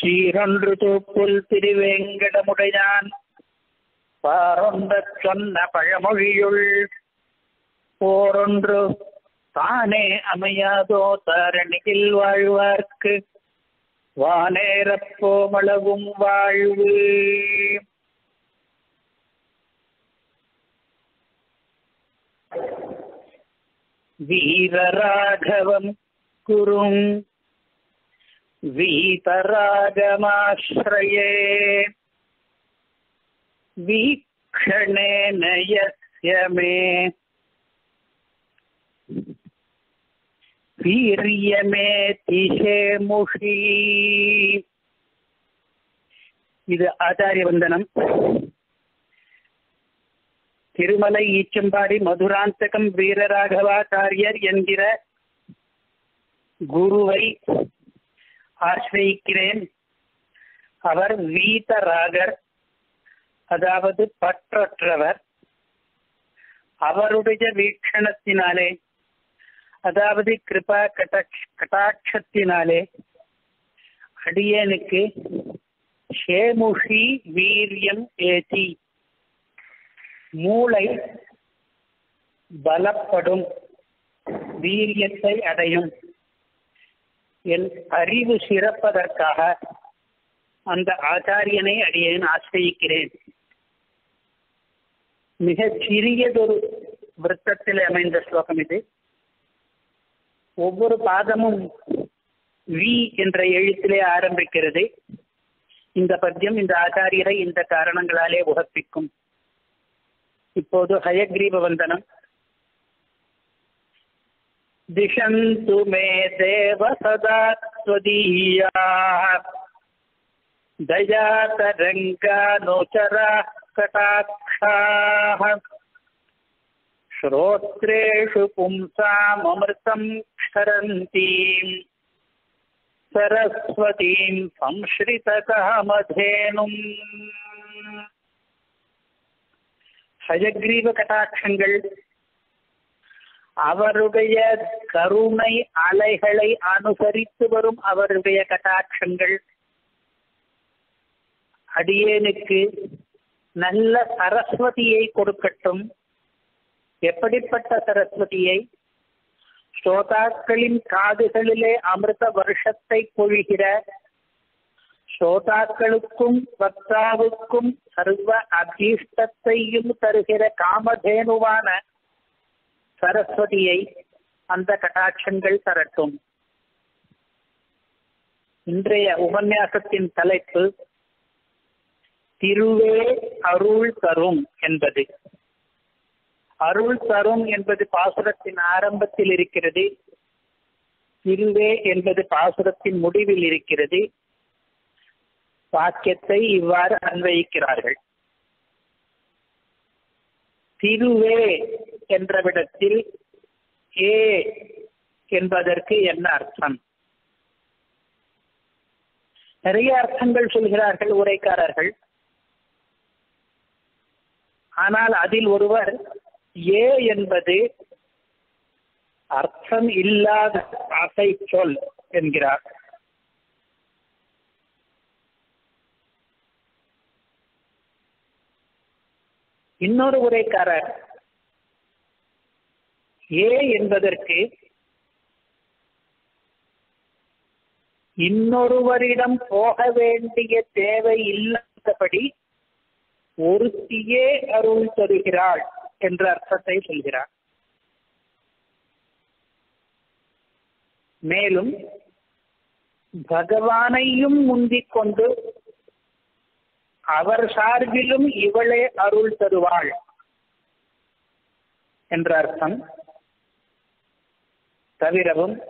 சீரொன்று தூப்புல் திருவேங்கடமுடையான். பாரொன்ற சொன்ன பழமொழியுள் போரொன்று தானே அமையாதோ தரணியில் வாழ்வார்க்கு. வானேரப்போமளவும் வாழ்வு. வீரராகவம் குரும் वीतरागमाश्रये वीक्षणेन यस्य मे வீரியமேதிஷேமுஷி இது ஆச்சாரிய வந்தனம் திருமலை ஈச்சம்பாடி மதுராந்தகம் வீரராகவாச்சாரியர் என்கிற குருவை ஆசிரியிக்கிறேன். அவர் வீதராகர் அதாவது பற்றற்றவர். அவருடைய வீக்ஷணத்தினாலே அதாவது கிருபா கட்டாட்ச கட்டாட்சத்தினாலே அடியனுக்கு ஷேமுஷி வீரியம் ஏதி. மூளை பலப்படும் வீரியத்தை அடையும். என் அறிவு சிறப்பதற்காக அந்த ஆச்சாரியனை அடியேன் ஆசிரியிக்கிறேன். மிக சிறியதொரு விரத்தத்தில் அமைந்த ஸ்லோகம் இது. ஒவ்வொரு பாதமும் வி என்ற எழுத்திலே ஆரம்பிக்கிறது. இந்த பத்தியம் இந்த ஆச்சாரியரை இந்த காரணங்களாலே உகப்பிக்கும். இப்போது ஹயக்ரீப வந்தனம். दिशन्तु मे देव सदा त्वदीयाः दयातरङ्गानुचराः कटाक्षाः। श्रोत्रेषु पुंसामृतम् क्षरन्तीम्। सरस्वतीम् संश्रितकहमधेनुम् हयग्रीवकटाक्षङ्गल् அவருடைய கருணை அலைகளை அனுசரித்து வரும் அவருடைய கட்டாட்சங்கள் அடியேனுக்கு நல்ல சரஸ்வதியை கொடுக்கட்டும். எப்படிப்பட்ட சரஸ்வதியை? ஸ்ரோதாக்களின் காதுகளிலே அமிர்த வருஷத்தை பொழிகிற ஸ்ரோதாக்களுக்கும் பக்தாவுக்கும் சர்வ அபீஷ்டத்தையும் தருகிற காமதேனுவான சரஸ்வதியை அந்த கட்டாட்சங்கள் தரட்டும். இன்றைய உபன்யாசத்தின் தலைப்பு திருவே அருள் தரும் என்பது. அருள் தரும் என்பது பாசுரத்தின் ஆரம்பத்தில் இருக்கிறது. திருவே என்பது பாசுரத்தின் முடிவில் இருக்கிறது. வாக்கியத்தை இவ்வாறு அன்வயிக்கிறார்கள். திருவே என்ற விடத்தில் ஏ என்பதற்கு என்ன அர்த்தம்? நிறைய அர்த்தங்கள் சொல்கிறார்கள் உரைக்காரர்கள். ஆனால் அதில் ஒருவர் ஏ என்பது அர்த்தம் இல்லாத அசை சொல் என்கிறார். இன்னொரு உரைக்காரர் ஏ என்பதற்கு இன்னொருவரிடம் போக வேண்டிய தேவை இல்லாதபடி ஒருத்தியே அருள் தருகிறாள் என்ற அர்த்தத்தை சொல்கிறார். மேலும் பகவானையும் முந்திக் கொண்டு அவர் சார்பிலும் இவளே அருள் தருவாள் என்ற அர்த்தம். தவிரவும்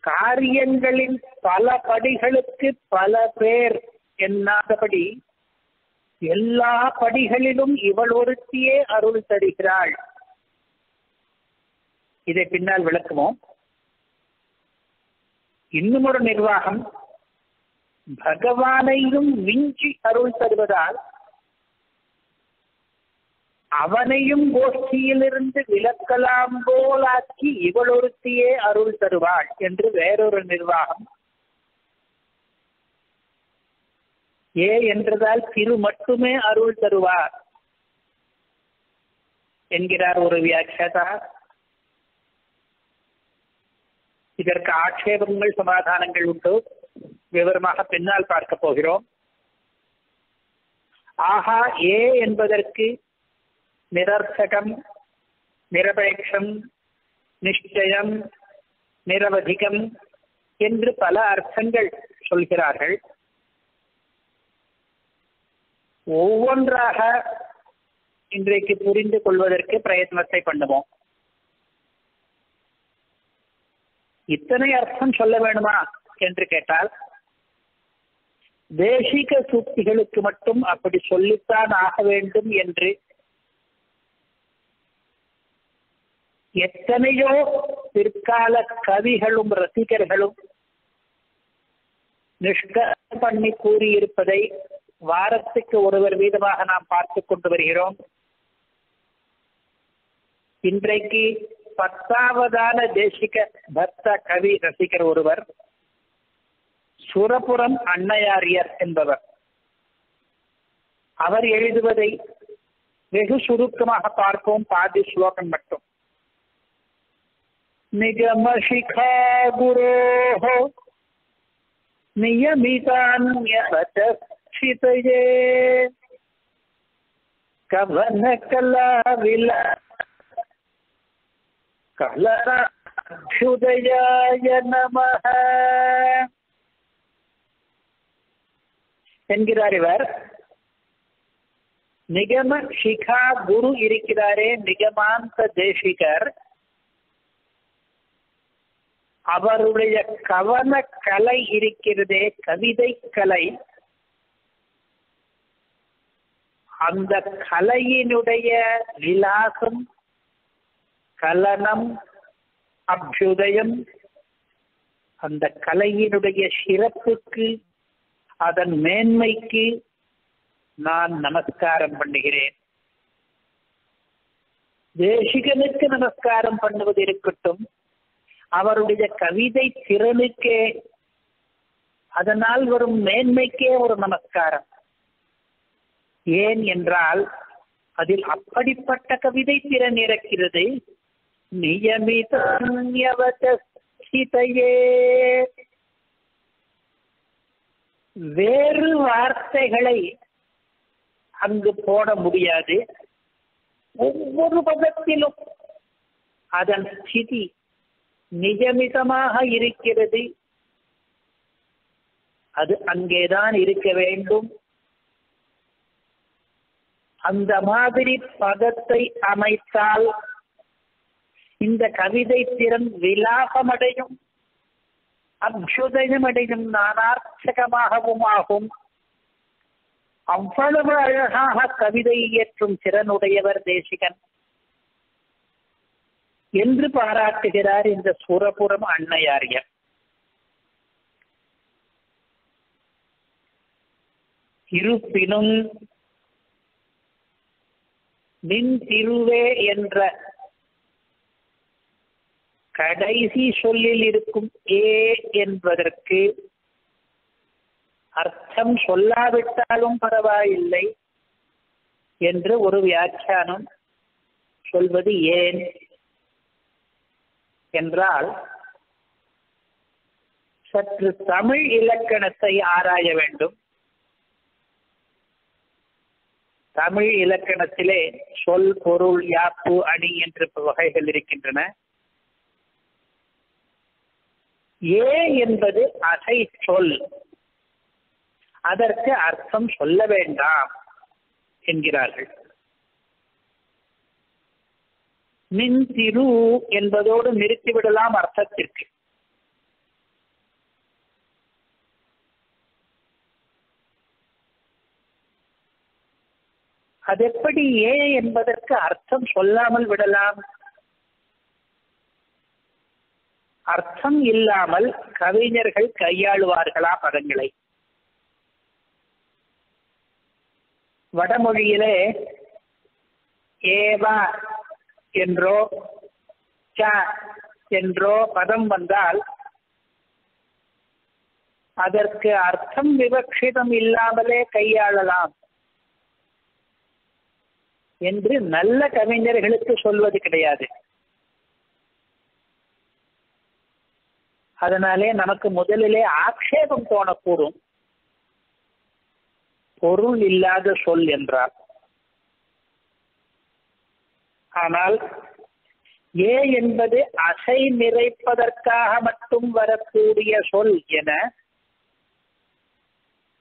காரியங்களின் பல படிகளுக்கு பல பேர் என்னாதபடி எல்லா படிகளிலும் இவள் ஒருத்தியே அருள் தருகிறாள். இதை பின்னால் விளக்குவோம். இன்னும் ஒரு நிர்வாகம் பகவானையும் மிஞ்சி அருள் தருவதால் அவனையும் கோஷ்டியிலிருந்து விலக்கலாம் போலாக்கி இவள் ஒருத்தியே அருள் தருவாள் என்று வேறொரு நிர்வாகம். ஏ என்றதால் திரு மட்டுமே அருள் தருவார் என்கிறார் ஒரு வியாக்கியதா. இதற்கு ஆட்சேபங்கள் சமாதானங்கள் உண்டு. விவரமாக பின்னால் பார்க்க போகிறோம். ஆஹா ஏ என்பதற்கு நிரர்த்தகம் நிரபேட்சம் நிச்சயம் நிரவதிகம் என்று பல அர்த்தங்கள் சொல்கிறார்கள். ஒவ்வொன்றாக இன்றைக்கு புரிந்து கொள்வதற்கு பிரயத்னத்தை பண்ணுவோம். இத்தனை அர்த்தம் சொல்ல வேணுமா என்று கேட்டால் தேசிக சூக்திகளுக்கு மட்டும் அப்படி சொல்லித்தான் ஆக வேண்டும் என்று எத்தனையோ பிற்கால கவிகளும் ரசிகர்களும் நிஷ்கரம் பண்ணி கூறியிருப்பதை வாரத்துக்கு ஒருவர் வீதமாக நாம் பார்த்து கொண்டு வருகிறோம். இன்றைக்கு பத்தாவதான தேசிக பக்த கவி ரசிகர் ஒருவர் சுரபுரம் அன்னையாரியர் என்பவர். அவர் எழுதுவதை வெகு சுருக்கமாக பார்ப்போம் பாதி ஸ்லோகம் மட்டும். நிகமசிகா குரோஹோ நியமிதான்யவச்சிதயே கவன கலா வில கலராயுதயாய நமஹ என்கிறார் இவர். நிகம சிகா குரு இருக்கிறாரே நிகமாந்த தேசிகர். அவருடைய கவன கலை இருக்கிறதே கவிதை கலை. அந்த கலையினுடைய விலாசம் கலனம் அபியுதயம் அந்த கலையினுடைய சிறப்புக்கு அதன் மேன்மைக்கு நான் நமஸ்காரம் பண்ணுகிறேன். தேசிகனுக்கு நமஸ்காரம் பண்ணுவது இருக்கட்டும். அவருடைய கவிதை திறனுக்கே அதனால் வரும் மேன்மைக்கே ஒரு நமஸ்காரம். ஏன் என்றால் அதில் அப்படிப்பட்ட கவிதை திறன் இருக்கிறது. நியமிதே வேறு வார்த்தைகளை அங்கு போட முடியாது. ஒவ்வொரு பதத்திலும் அதன் ஸ்திதி நிஜமிதமாக இருக்கிறது. அது அங்கேதான் இருக்க வேண்டும். அந்த மாதிரி பதத்தை அமைத்தால் இந்த கவிதை திறன் விலாபமடையும். அபியுதயமடையும் நானார்த்தகமாகவும் ஆகும். அவ்வளவு அழகாக கவிதை இயற்றும் திறனுடையவர் தேசிகன். என்று பாராட்டுகிறார் இந்த சுரபுரம் அன்னையாரியர் இருப்பினும் நின் திருவே என்ற கடைசி சொல்லில் இருக்கும் ஏ என்பதற்கு அர்த்தம் சொல்லாவிட்டாலும் பரவாயில்லை என்று ஒரு வியாக்கியானம் சொல்வது ஏன்? என்றால் சற்று தமிழ் இலக்கணத்தை ஆராய வேண்டும். தமிழ் இலக்கணத்திலே சொல் பொருள் யாப்பு அணி என்று வகைகள் இருக்கின்றன. ஏ என்பது அசை சொல். அதற்கு அர்த்தம் சொல்ல வேண்டாம் என்கிறார்கள். மின் திரு என்பதோடு நிறுத்திவிடலாம் அர்த்தத்திற்கு. அது எப்படி ஏ என்பதற்கு அர்த்தம் சொல்லாமல் விடலாம்? அர்த்தம் இல்லாமல் கவிஞர்கள் கையாளுவார்களா பதங்களை? வடமொழியிலே ஏவா என்றோ ச என்றோ பதம் வந்தால் அதற்கு அர்த்தம் விவக்ஷிதம் இல்லாமலே கையாளலாம் என்று நல்ல கவிஞர்களுக்கு சொல்வது கிடையாது. அதனாலே நமக்கு முதலிலே ஆக்ஷேபம் தோணக்கூடும். பொருள் இல்லாத சொல் என்றார் ஆனால் ஏ என்பது அசை நிறைப்பதற்காக மட்டும் வரக்கூடிய சொல் என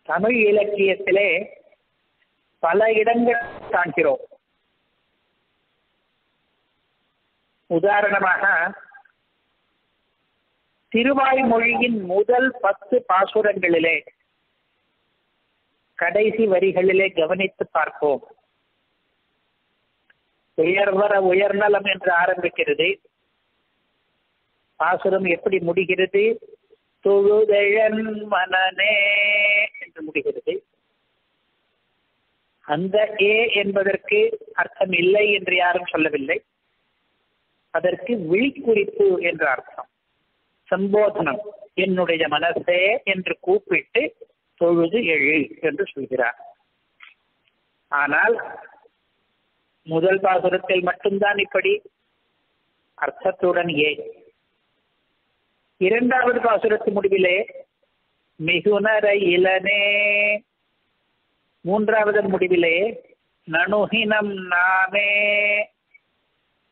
தமிழ் இலக்கியத்திலே பல இடங்கள் காண்கிறோம். உதாரணமாக திருவாய்மொழியின் முதல் பத்து பாசுரங்களிலே கடைசி வரிகளிலே கவனித்து பார்ப்போம். உயர்வர உயர்நலம் என்று ஆரம்பிக்கிறது. பாசுரம் எப்படி முடிகிறது? தொழுதழன் மனநே என்று முடிகிறது. அந்த ஏ என்பதற்கு அர்த்தம் இல்லை என்று யாரும் சொல்லவில்லை. அதற்கு விழிக்குறிப்பு என்று அர்த்தம். சம்போதனம். என்னுடைய மனசே என்று கூப்பிட்டு தொழுது எழு என்று சொல்கிறார். ஆனால் முதல் பாசுரத்தில் மட்டும்தான் இப்படி அர்த்தத்துடன் ஏ. இரண்டாவது பாசுரத்து முடிவிலே மிகுனர இளனே. மூன்றாவது முடிவிலே நணுகினம் நாமே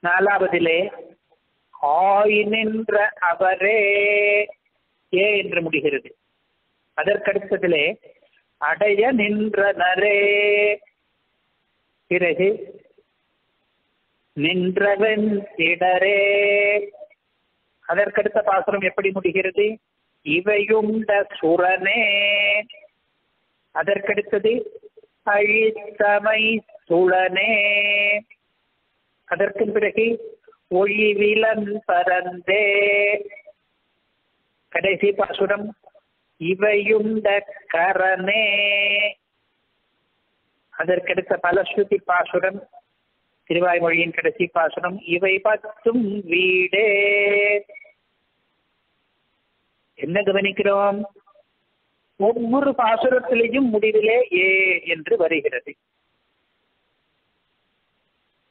நாலாவதிலே ஆய் நின்ற அவரே. ஏ என்று முடிகிறது. அதற்கடுத்ததிலே அடைய நின்ற நரே. பிறகு நின்றவன் திடரே. அதற்கடுத்த பாசுரம் எப்படி முடிகிறது? இவையுண்ட சுரனே. அதற்கடுத்தது அழித்தமை சுழனே. அதற்கு பிறகு ஒளிவிலன் பரந்தே. கடைசி பாசுரம் இவையுண்ட கரனே அதற்கடுத்த பலஸ்ருதி பாசுரம் திருவாய்மொழியின் கடைசி பாசனம் இவை பத்தும் வீடே. என்ன கவனிக்கிறோம்? ஒவ்வொரு பாசுரத்திலேயும் முடிவிலே ஏ என்று வருகிறது.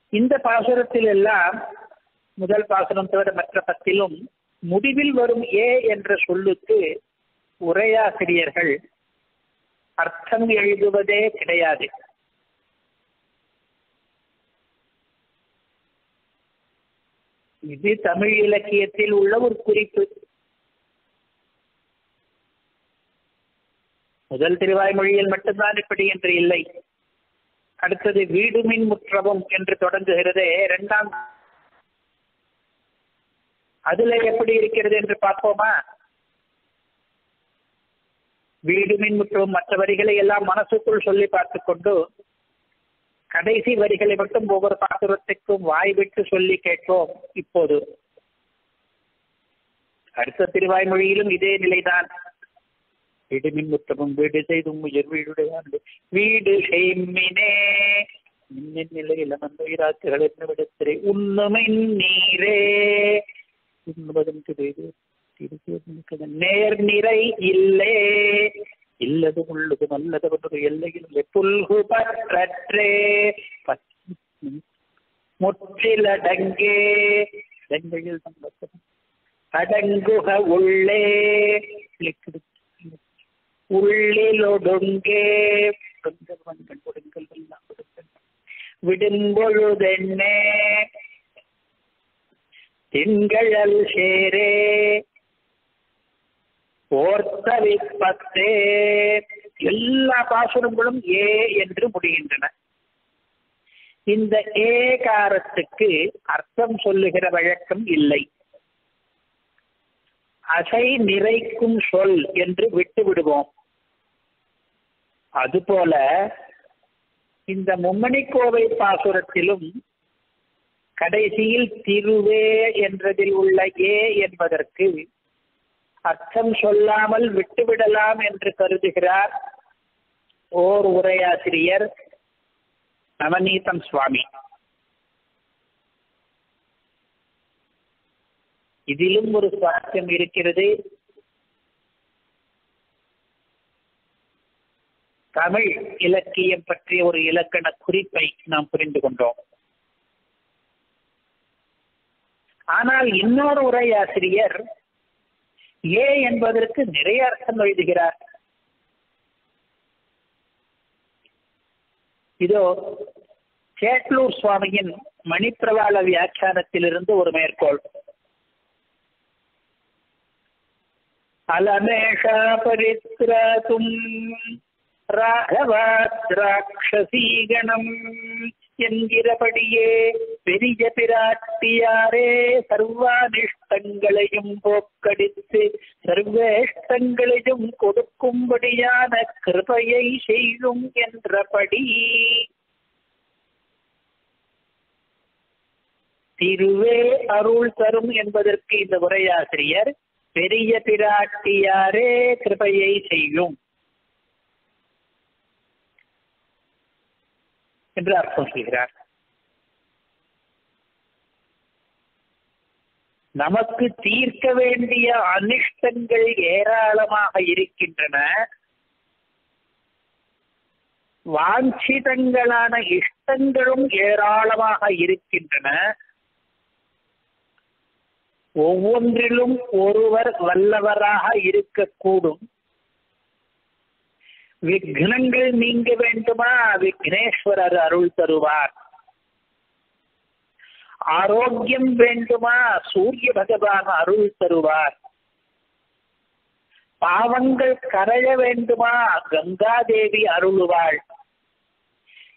இந்த பாசுரத்தில் எல்லாம் முதல் பாசுரம் தவிர மற்ற பத்திலும் முடிவில் வரும் ஏ என்ற சொல்லுக்கு உரையாசிரியர்கள் அர்த்தம் எழுதுவதே கிடையாது. இது தமிழ் இலக்கியத்தில் உள்ள ஒரு குறிப்பு. முதல் திருவாய்மொழியில் மட்டும்தான் இப்படி என்று இல்லை. அடுத்தது வீடுமின் முற்றவும் என்று தொடங்குகிறதே இரண்டாம். அதுல எப்படி இருக்கிறது என்று பார்ப்போமா? வீடுமின் முற்றவும் மற்ற வரிகளை எல்லாம் மனசுக்குள் சொல்லி பார்த்து கொண்டு கடைசி வரிகளை மட்டும் ஒவ்வொரு பாசுரத்துக்கும் வாய் விட்டு சொல்லி கேட்போம் இப்போது. அடுத்த திருவாய்மொழியிலும் இதே நிலைதான். வீடு மின் வீடு செய்தும் உயர் வீடுடையாண்டு வீடு செய்மினே. மின்னின் நிலையில் அமர்ந்த இராத்துகள் என்ன விடத்திரை? உண்மையின் நீரே. உண்ணுவதும் திரு நேர் நிறை இல்லே. இல்லது உள்ளது நல்லது ஒன்று எல்லையில் புல்கு பற்றற்றே முற்றிலடங்கே இடங்கையில் அடங்குக உள்ளே உள்ளிலொடுங்கே விடும்பொழுதென்னே திங்கழல் சேரே ஓர்த்தவிப்பத்தே எல்லா பாசுரங்களும் ஏ என்று முடிகின்றன. இந்த ஏகாரத்துக்கு அர்த்தம் சொல்லுகிற வழக்கம் இல்லை. அசை நிறைக்கும் சொல் என்று விட்டு விடுவோம். அதுபோல இந்த மும்மணிக்கோவை பாசுரத்திலும் கடைசியில் திருவே என்றதில் உள்ள ஏ என்பதற்கு அர்த்தம் சொல்லாமல் விட்டுவிடலாம் என்று கருதுகிறார் ஓர் உரையாசிரியர் நவநீதம் சுவாமி. இதிலும் ஒரு சுவாரஸ்யம் இருக்கிறது. தமிழ் இலக்கியம் பற்றிய ஒரு இலக்கண குறிப்பை நாம் புரிந்து கொண்டோம். ஆனால் இன்னொரு உரையாசிரியர் ஏ என்பதற்கு நிறைய அர்த்தம் எழுதுகிறார். இதோ சேட்லூர் சுவாமியின் மணிப்பிரவாள வியாக்கியானத்திலிருந்து ஒரு மேற்கோள். அலமேஷா பரித்ராதும் ராகவாத்ராட்சசீகணம் என்கிறபடியே பெரிய பிராட்டியாரே சர்வானிஷ்டங்களையும் போக்கடித்து சர்வேஷ்டங்களையும் கொடுக்கும்படியான கிருபையை செய்யும் என்றபடி திருவே அருள் தரும் என்பதற்கு இந்த உரையாசிரியர் பெரிய பிராட்டியாரே கிருபையை செய்யும். என்று அர்த்தம் செய்கிறார். நமக்கு தீர்க்க வேண்டிய அனிஷ்டங்கள் ஏராளமாக இருக்கின்றன. வாஞ்சிதங்களான இஷ்டங்களும் ஏராளமாக இருக்கின்றன. ஒவ்வொன்றிலும் ஒருவர் வல்லவராக இருக்கக்கூடும். விக்னங்கள் நீங்க வேண்டுமா? விக்னேஸ்வரர் அருள் தருவார். ஆரோக்கியம் வேண்டுமா? சூரிய பகவான் அருள் தருவார். பாவங்கள் கரைய வேண்டுமா? கங்காதேவி அருளுவாள்.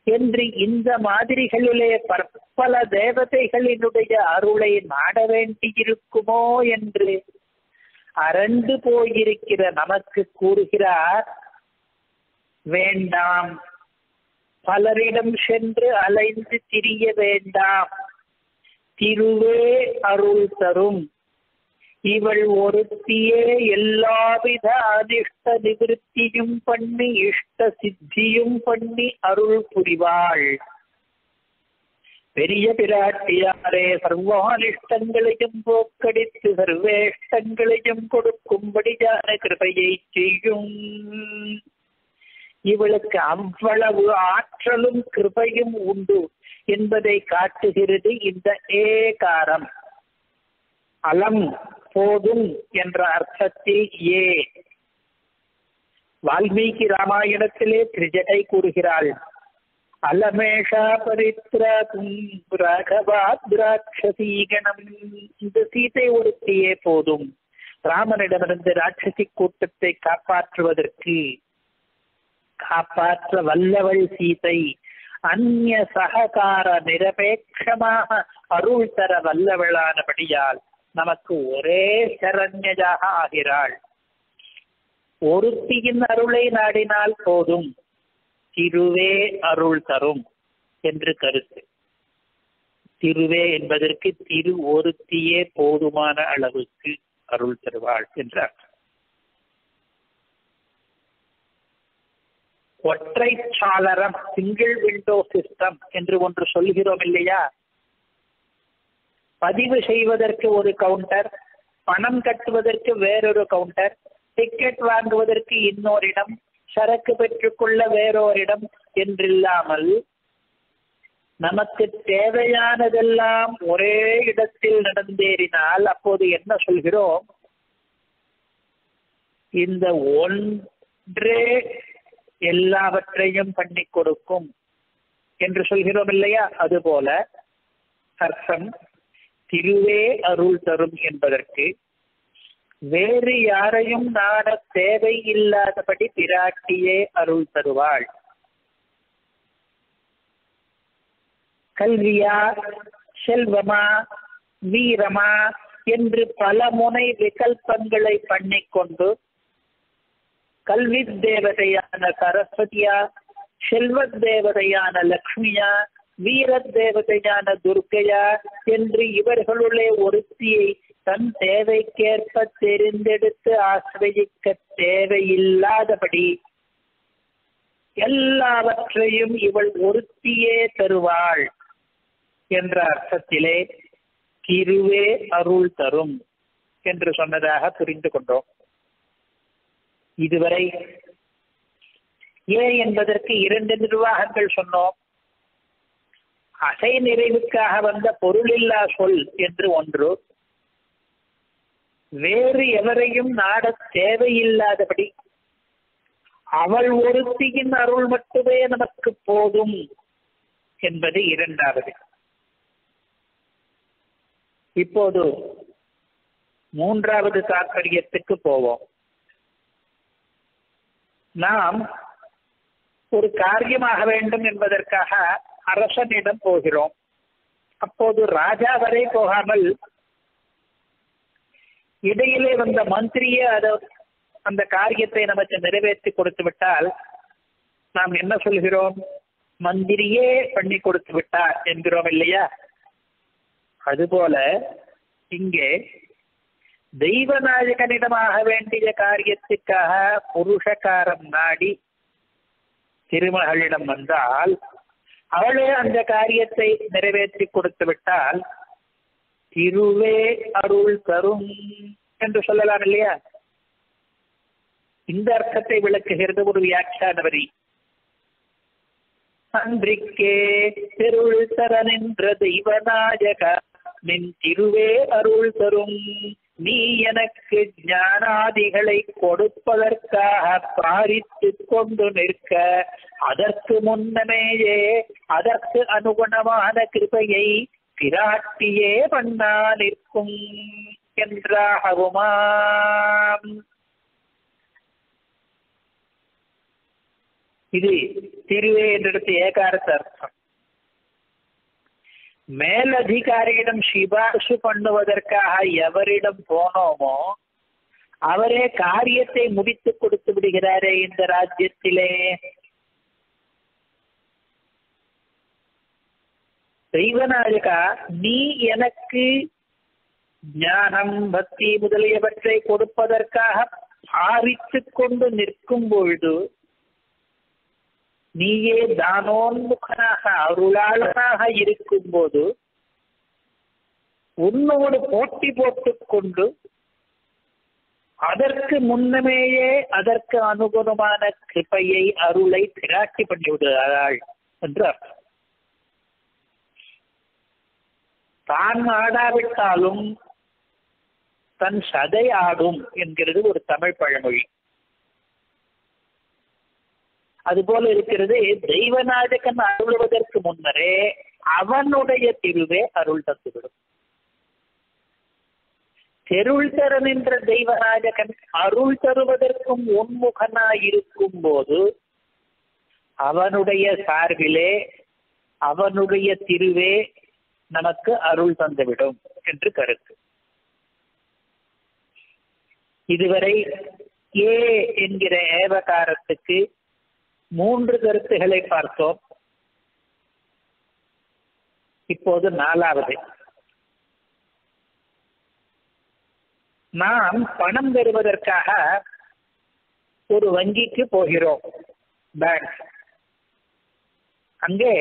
என்று இந்த மாதிரிகளிலே பற்பல தேவதைகளினுடைய அருளை நாட வேண்டியிருக்குமோ என்று அரண்டு போயிருக்கிற நமக்கு கூறுகிறார் வேண்டாம். பலரிடம் சென்று அலைந்து திரிய வேண்டாம். திருவே அருள் தரும். இவள் ஒருத்தியே எல்லாவித அதிர்ஷ்ட நிவிருத்தியும் பண்ணி இஷ்ட சித்தியும் பண்ணி அருள் புரிவாள். பெரிய பிராட்டியாரே சர்வானிஷ்டங்களையும் போக்கடித்து சர்வேஷ்டங்களையும் கொடுக்கும்படியான கிருபையை செய்யும். இவளுக்கு அவ்வளவு ஆற்றலும் கிருபையும் உண்டு என்பதை காட்டுகிறது இந்த ஏகாரம். அலம் போதும் என்ற அர்த்தத்தில் ஏ. வால்மீகி ராமாயணத்திலே திரிஜடை கூறுகிறாள். அலமேஷா பரித்ராகும் ராகவாத்ராட்சசீகணம் இந்த சீதை ஒருத்தியே போதும். ராமனிடமிருந்து ராட்சசி கூட்டத்தை காப்பாற்றுவதற்கு காப்பாற்ற வல்லவள் சீதை. அந்நிய சககார நிரபேட்சமாக அருள் தர வல்லவளானபடியால் நமக்கு ஒரே சரண்யதாக ஆகிறாள். ஒருத்தியின் அருளை நாடினால் போதும் திருவே அருள் தரும் என்று கருத்து. திருவே என்பதற்கு திரு ஒருத்தியே போதுமான அளவுக்கு அருள் தருவாள் என்றார் அர்த்தம் ஒற்றை சாளரம் சிங்கிள் விண்டோ சிஸ்டம் என்று ஒன்று சொல்கிறோம் இல்லையா? பதிவு செய்வதற்கு ஒரு கவுண்டர் பணம் கட்டுவதற்கு வேறொரு கவுண்டர் டிக்கெட் வாங்குவதற்கு இன்னோரிடம் சரக்கு பெற்றுக்கொள்ள வேறோரிடம் என்றில்லாமல் நமக்கு தேவையானதெல்லாம் ஒரே இடத்தில் நடந்தேறினால் அப்போது என்ன சொல்கிறோம்? இந்த ஒன்றே எல்லாவற்றையும் பண்ணி கொடுக்கும். என்று சொல்கிறோம் இல்லையா? அதுபோல அர்த்தம் திருவே அருள் தரும் என்பதற்கு வேறு யாரையும் நாட தேவை இல்லாதபடி பிராட்டியே அருள் தருவாள். கல்வியா செல்வமா வீரமா என்று பல முனை விகல்பங்களை பண்ணிக்கொண்டு கல்வி தேவதையான சரஸ்வதியா செல்வத் தேவதையான லக்ஷ்மியா வீரத் தேவதையான துர்க்கையா என்று இவர்களுள்ளே ஒருத்தியை தன் தேவைக்கேற்ப தெரிந்தெடுத்து ஆசிரியிக்க தேவையில்லாதபடி எல்லாவற்றையும் இவள் ஒருத்தியே தருவாள் என்ற அர்த்தத்திலே கிருவே அருள் தரும் என்று சொன்னதாக புரிந்து கொண்டோம். இதுவரை ஏ என்பதற்கு இரண்டு நிர்வாகங்கள் சொன்னோம். அசை நிறைவுக்காக வந்த பொருளில்லா சொல் என்று ஒன்று. வேறு எவரையும் நாட தேவையில்லாதபடி அவள் ஒருத்தியின் அருள் மட்டுமே நமக்கு போதும் என்பது இரண்டாவது. இப்போது மூன்றாவது தாற்பயத்துக்கு போவோம். நாம் ஒரு காரியமாக வேண்டும் என்பதற்காக அரசனிடம் போகிறோம். அப்போது ராஜா வரை போகாமல் இடையிலே வந்த மந்திரியே அத அந்த காரியத்தை நமக்கு நிறைவேற்றி கொடுத்து விட்டால் நாம் என்ன சொல்கிறோம்? மந்திரியே பண்ணி கொடுத்து விட்டார் என்கிறோம் இல்லையா? அதுபோல இங்கே தெய்வநாயகனிடமாக வேண்டிய காரியத்துக்காக புருஷகாரம் நாடி திருமகளிடம் வந்தால் அவளே அந்த காரியத்தை நிறைவேற்றி கொடுத்து விட்டால் திருவே அருள் தரும் என்று சொல்லலாம் இல்லையா? இந்த அர்த்தத்தை விளக்குகிறது ஒரு வியாக்கியான வரி அன்றிக்கே திருள் தர நின்ற தெய்வநாயக நின் திருவே அருள் தரும். நீ எனக்கு ஞானாதிகளை கொடுப்பதற்காக பாரித்து கொண்டு நிற்க அதற்கு முன்னமேயே அதற்கு அனுகுணமான கிருபையை பிராட்டியே பண்ணா நிற்கும் என்றாகுமாம் இது திருவே என்றெடுத்து ஏகாரத்த அர்த்தம். மேலதிகாரியிடம் சிபாரிசு பண்ணுவதற்காக எவரிடம் போனோமோ அவரே காரியத்தை முடித்து கொடுத்து விடுகிறாரே இந்த ராஜ்யத்திலே. தெய்வநாயகா நீ எனக்கு ஞானம் பக்தி முதலியவற்றை கொடுப்பதற்காக பாரித்து கொண்டு நிற்கும் பொழுது நீயே தானோன்முகனாக அருளாளனாக இருக்கும் போது உன்னோடு போட்டி போட்டுக் கொண்டு அதற்கு முன்னமேயே அதற்கு அனுகுணமான கிருப்பையை அருளை திராட்டி பண்ணிவிடுகிறாள் என்று அர்த்தம். தான் ஆடாவிட்டாலும் தன் சதை ஆடும் என்கிறது ஒரு தமிழ் பழமொழி. அதுபோல இருக்கிறது தெய்வநாயகன் அருளுவதற்கு முன்னரே அவனுடைய திருவே அருள் தந்துவிடும். தெருள் தர என்ற தெய்வநாயகன் அருள் தருவதற்கும் உன்முகனாயிருக்கும் போது அவனுடைய சார்பிலே அவனுடைய திருவே நமக்கு அருள் தந்துவிடும் என்று கருத்து. இதுவரை ஏ என்கிற ஏவகாரத்துக்கு மூன்று கருத்துகளை பார்த்தோம். இப்போது நாலாவது. நாம் பணம் பெறுவதற்காக ஒரு வங்கிக்கு போகிறோம். பேங்க் அங்கே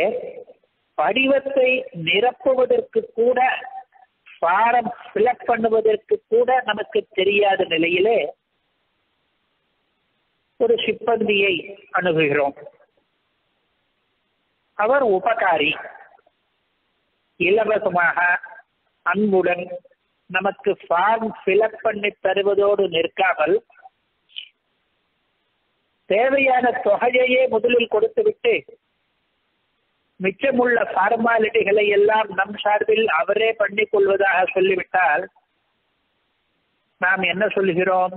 படிவத்தை நிரப்புவதற்கு கூட ஃபாரம் ஃபில்அப் பண்ணுவதற்கு கூட நமக்கு தெரியாத நிலையிலே ஒரு சிப்பந்தியை அணுகுகிறோம். அவர் உபகாரி. இலவசமாக அன்புடன் நமக்கு ஃபார்ம் ஃபிலப் பண்ணி தருவதோடு நிற்காமல் தேவையான தொகையையே முதலில் கொடுத்துவிட்டு மிச்சமுள்ள ஃபார்மாலிட்டிகளை எல்லாம் நம் சார்பில் அவரே பண்ணிக் கொள்வதாக சொல்லிவிட்டால் நாம் என்ன சொல்லுகிறோம்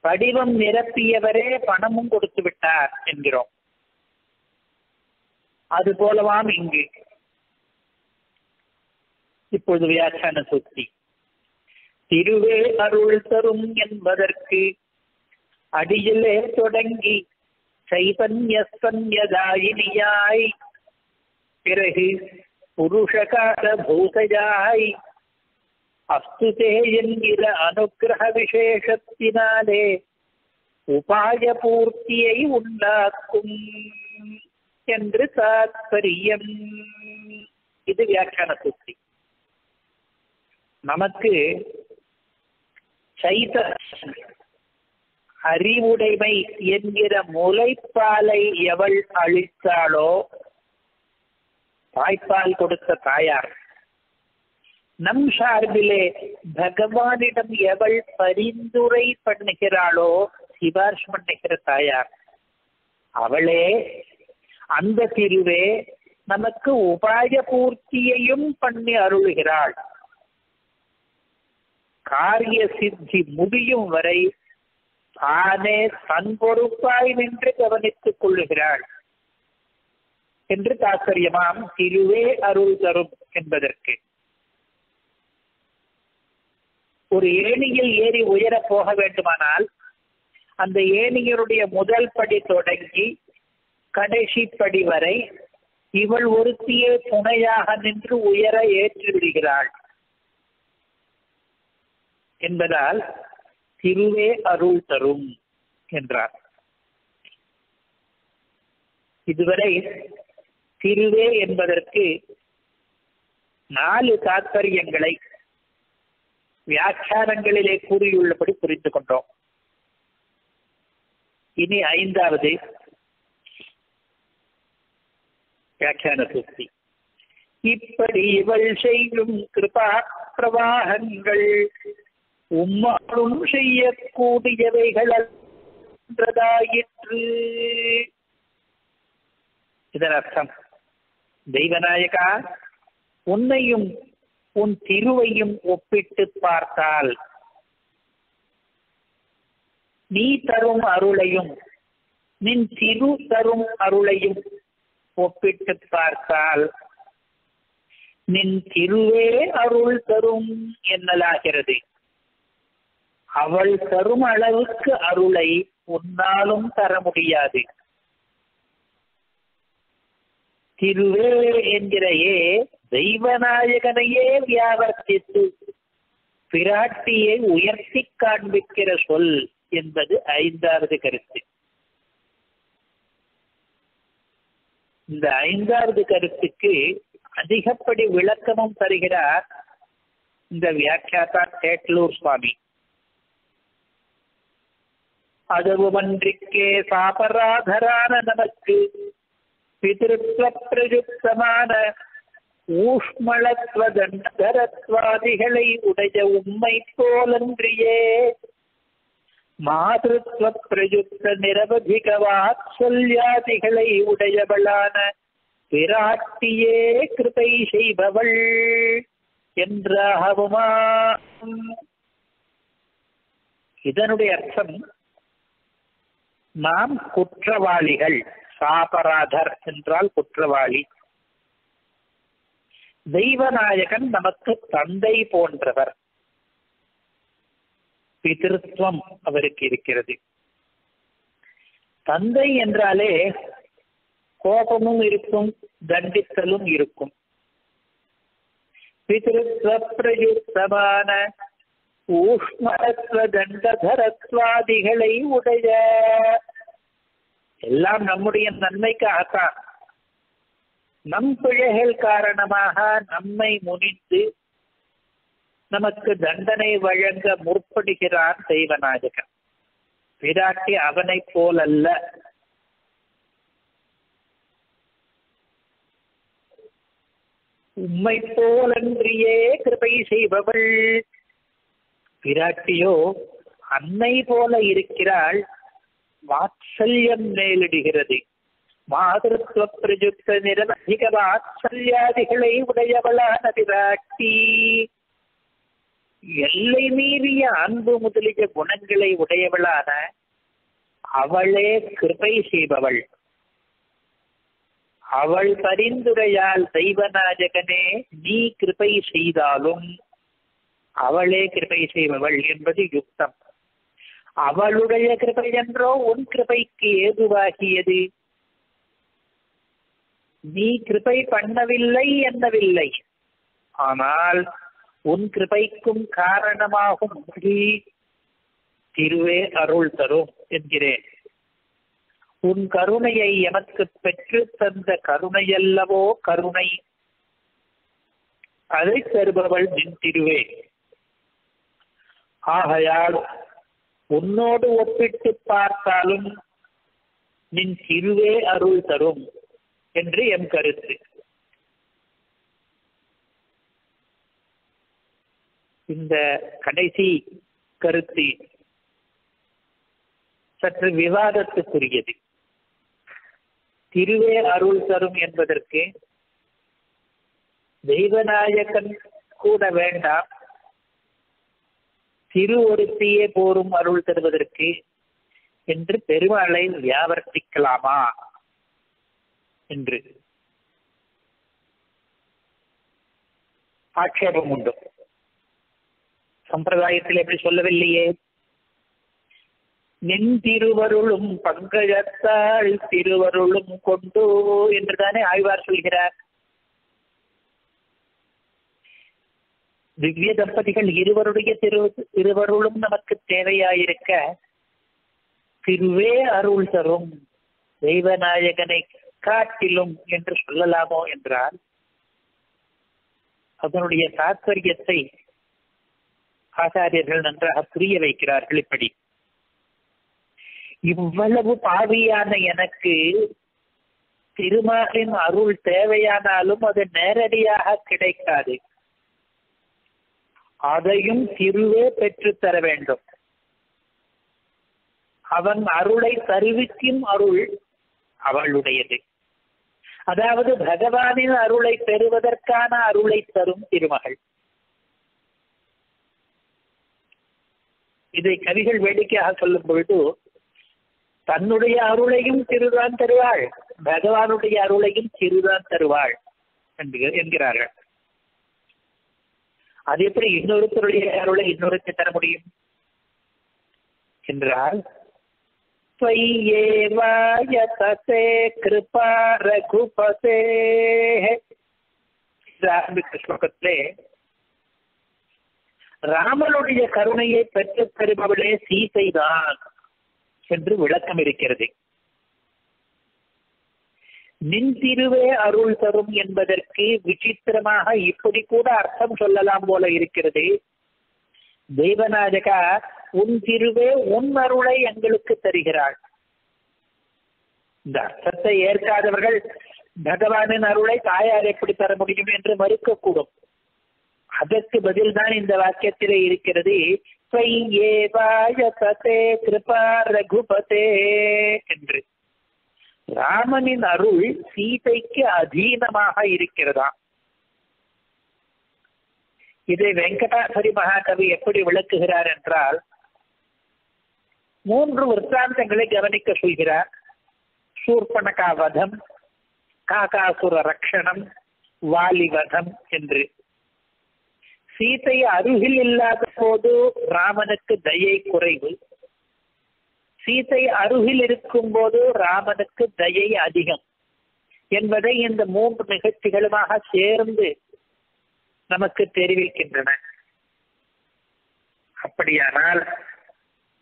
படிவம் நிரப்பியவரே பணமும் கொடுத்து விட்டார் என்கிறோம். அது போலவாம் இங்கு. இப்பொழுது வியாக்கியான சுத்தி திருவே அருள் தரும் என்பதற்கு அடியிலே தொடங்கி சைதன்யஸ்தன்யதாயினியாய் பிறகு புருஷகார பூசையாய் அஸ்துதே என்கிற அனுகிரக விசேஷத்தினாலே உபாய பூர்த்தியை உண்டாக்கும் என்று தாத்பரியம் இது வியாக்கியான சுத்தி நமக்கு சைத அறிவுடைமை என்கிற முளைப்பாலை எவள் அளித்தாளோ தாய்ப்பால் கொடுத்த தாயார். நம் சார்பிலே பகவானிடம் எவள் பரிந்துரை பண்ணுகிறாளோ சிபாரிஷ் பண்ணுகிற தாயார். அவளே அந்த திருவே நமக்கு உபாய பூர்த்தியையும் பண்ணி அருள்கிறாள். காரிய சித்தி முடியும் வரை தானே தன் பொறுப்பாய் நின்று கவனித்துக் கொள்ளுகிறாள் என்று தாத்பரியமாம் திருவே அருள் தரும் என்பதற்கு. ஒரு ஏணியில் ஏறி உயர போக வேண்டுமானால் அந்த ஏணியருடைய முதல் படி தொடங்கி கடைசி படி வரை இவள் ஒருத்தியே துணையாக நின்று உயர ஏற்றி விடுகிறாள். என்பதால் திருவே அருள் தரும் என்றார். இதுவரை திருவே என்பதற்கு நாலு தாத்பரியங்களை வியாக்கியானங்களிலே கூறியுள்ளபடி புரிந்து கொண்டோம். இனி ஐந்தாவது வியாக்கியான சூக்தி. இப்படி இவள் செய்யும் கிருபா பிரவாகங்கள் உம்மாலும் செய்யக்கூடியவைகள் என்றதாயிற்று இதன் அர்த்தம் தெய்வநாயகா உன்னையும் உன் திருவையும் ஒப்பிட்டு பார்த்தால் நீ தரும் அருளையும் நின் திரு தரும் அருளையும் ஒப்பிட்டு பார்த்தால் நின் திருவே அருள் தரும் என்னலாகிறது. அவள் தரும் அளவுக்கு அருளை உன்னாலும் தர முடியாது. திருவே என்கிற ஏ தெய்வநாயகனையே வியாவர்த்தித்து பிராட்டியை உயர்த்தி காண்பிக்கிற சொல் என்பது ஐந்தாவது கருத்து. இந்த ஐந்தாவது கருத்துக்கு அதிகப்படி விளக்கமும் தருகிறார் இந்த வியாக்கியாத்தா தேட்லூர் சுவாமி. அதுவுமன்றிக்கே சாபராதரான நமக்கு பிதிருத்வ பிரயுக்தமான ஊஷ்மளத்வ உடைய உண்மை போலன்றியே மாதృత్వ பிரயுக்த நிரவதிக வாத்சல்யாதிகளை உடையவளான பிராட்டியே கிருபை செய்பவள் என்றாகவுமா. இதனுடைய அர்த்தம் நாம் குற்றவாளிகள். சாபராதர் என்றால் குற்றவாளி. தெய்வநாயகன் நமக்கு தந்தை போன்றவர். பிதிருத்துவம் அவருக்கு இருக்கிறது. தந்தை என்றாலே கோபமும் இருக்கும் தண்டித்தலும் இருக்கும். பிதிருத்துவ பிரயுக்தமான ஊஷ்மரத்வ தண்டதரத்வாதிகளை உடைய எல்லாம் நம்முடைய நன்மைக்காகத்தான் நம் பிழைகள் காரணமாக நம்மை முனித்து நமக்கு தண்டனை வழங்க முற்படுகிறான் தெய்வநாயகன். பிராட்டி அவனைப் போலல்ல. உம்மை போலன்றியே கிருபை செய்பவள். பிராட்டியோ அன்னை போல இருக்கிறாள். வாத்சல்யம் மேலிடுகிறது. மாதృత్వ பிரயுக்த நிரவதிக வாத்சல்யாதிகளை உடையவளான பிராட்டி எல்லை மீறிய அன்பு முதலிய குணங்களை உடையவளான அவளே கிருபை செய்பவள். அவள் பரிந்துரையால் தெய்வநாயகனே நீ கிருபை செய்தாலும் அவளே கிருபை செய்பவள் என்பது யுக்தம். அவளுடைய கிருபை என்றோ உன் கிருபைக்கு ஏதுவாகியது? நீ கிருபை பண்ணவில்லை என்னவில்லை. ஆனால் உன் கிருபைக்கும் காரணமாகும் திருவே அருள் தரும் என்கிறேன். உன் கருணையை எனக்கு பெற்று தந்த கருணையல்லவோ கருணை? அதை தருபவள் நின் திருவே. ஆகையால் உன்னோடு ஒப்பிட்டு பார்த்தாலும் நின் திருவே அருள் தரும் என்று எம் கருத்து. இந்த கடைசி கருத்து சற்று விவாதத்துக்குரியது. திருவே அருள் தரும் என்பதற்கு தெய்வநாயகன் கூட வேண்டாம். திரு ஒருத்தியே போரும் அருள் தருவதற்கு என்று பெருமாளை வியாவர்த்திக்கலாமா என்று ஆட்சேபம் உண்டு. சம்பிரதாயத்தில் எப்படி சொல்லவில்லையே. நின் திருவருளும் பங்கஜத்தாள் திருவருளும் கொண்டு என்றுதானே ஆய்வார் சொல்கிறார். திவ்ய தம்பதிகள் இருவருடைய திரு இருவருளும் நமக்கு தேவையாயிருக்க திருவே அருள் தரும் தெய்வநாயகனை காட்டிலும் என்று சொல்லலாமோ என்றால் அதனுடைய தாத்பரியத்தை ஆச்சாரியர்கள் நன்றாக புரிய வைக்கிறார்கள் இப்படி. இவ்வளவு பாவியான எனக்கு திருமாலின் அருள் தேவையானாலும் அது நேரடியாக கிடைக்காது. அதையும் திருவே பெற்றுத்தர தர வேண்டும். அவன் அருளை தருவிக்கும் அருள் அவளுடையது. அதாவது பகவானின் அருளை பெறுவதற்கான அருளை தரும் திருமகள். இதை கவிகள் வேடிக்கையாக சொல்லும் பொழுது தன்னுடைய அருளையும் திருதான் தருவாள் பகவானுடைய அருளையும் திருதான் தருவாள் என்கிறார்கள். அது எப்படி இன்னொருத்தருடைய அருளை இன்னொருக்கு தர முடியும்? என்றால் பையேவாயதே கிருபா ரகுபதே ஆரம்பித்த ஸ்லோகத்திலே ராமனுடைய கருணையை பெற்று தருபவளே சீதைதான் என்று விளக்கம் இருக்கிறது நின் திருவே அருள் தரும் என்பதற்கு விசித்திரமாக இப்படி கூட அர்த்தம் சொல்லலாம் போல இருக்கிறது. தெய்வநாதகா உன் திருவே உன் அருளை எங்களுக்கு தருகிறாள். இந்த அர்த்தத்தை ஏற்காதவர்கள் பகவானின் அருளை தாயார் எப்படி தர முடியும் என்று மறுக்கக்கூடும். அதற்கு பதில் தான் இந்த வாக்கியத்திலே இருக்கிறது. கிருபா ரகுபதே என்று. ராமனின் அருள் சீதைக்கு அதீனமாக இருக்கிறதா? இதை வெங்கடாசரி மகாகவி எப்படி விளக்குகிறார் என்றால் மூன்று விற்த்தாந்தங்களை கவனிக்க சொல்கிறார். சூர்பணகா வதம் காகாசுர ரக்ஷணம் வாலிவதம் என்று. சீதை அருகில் இல்லாத போது ராமனுக்கு தயை குறைவு. சீதை அருகில் இருக்கும் போது ராமனுக்கு தயை அதிகம் என்பதை இந்த மூன்று நிகழ்ச்சிகளுமாக சேர்ந்து நமக்கு தெரிவிக்கின்றன. அப்படியானால்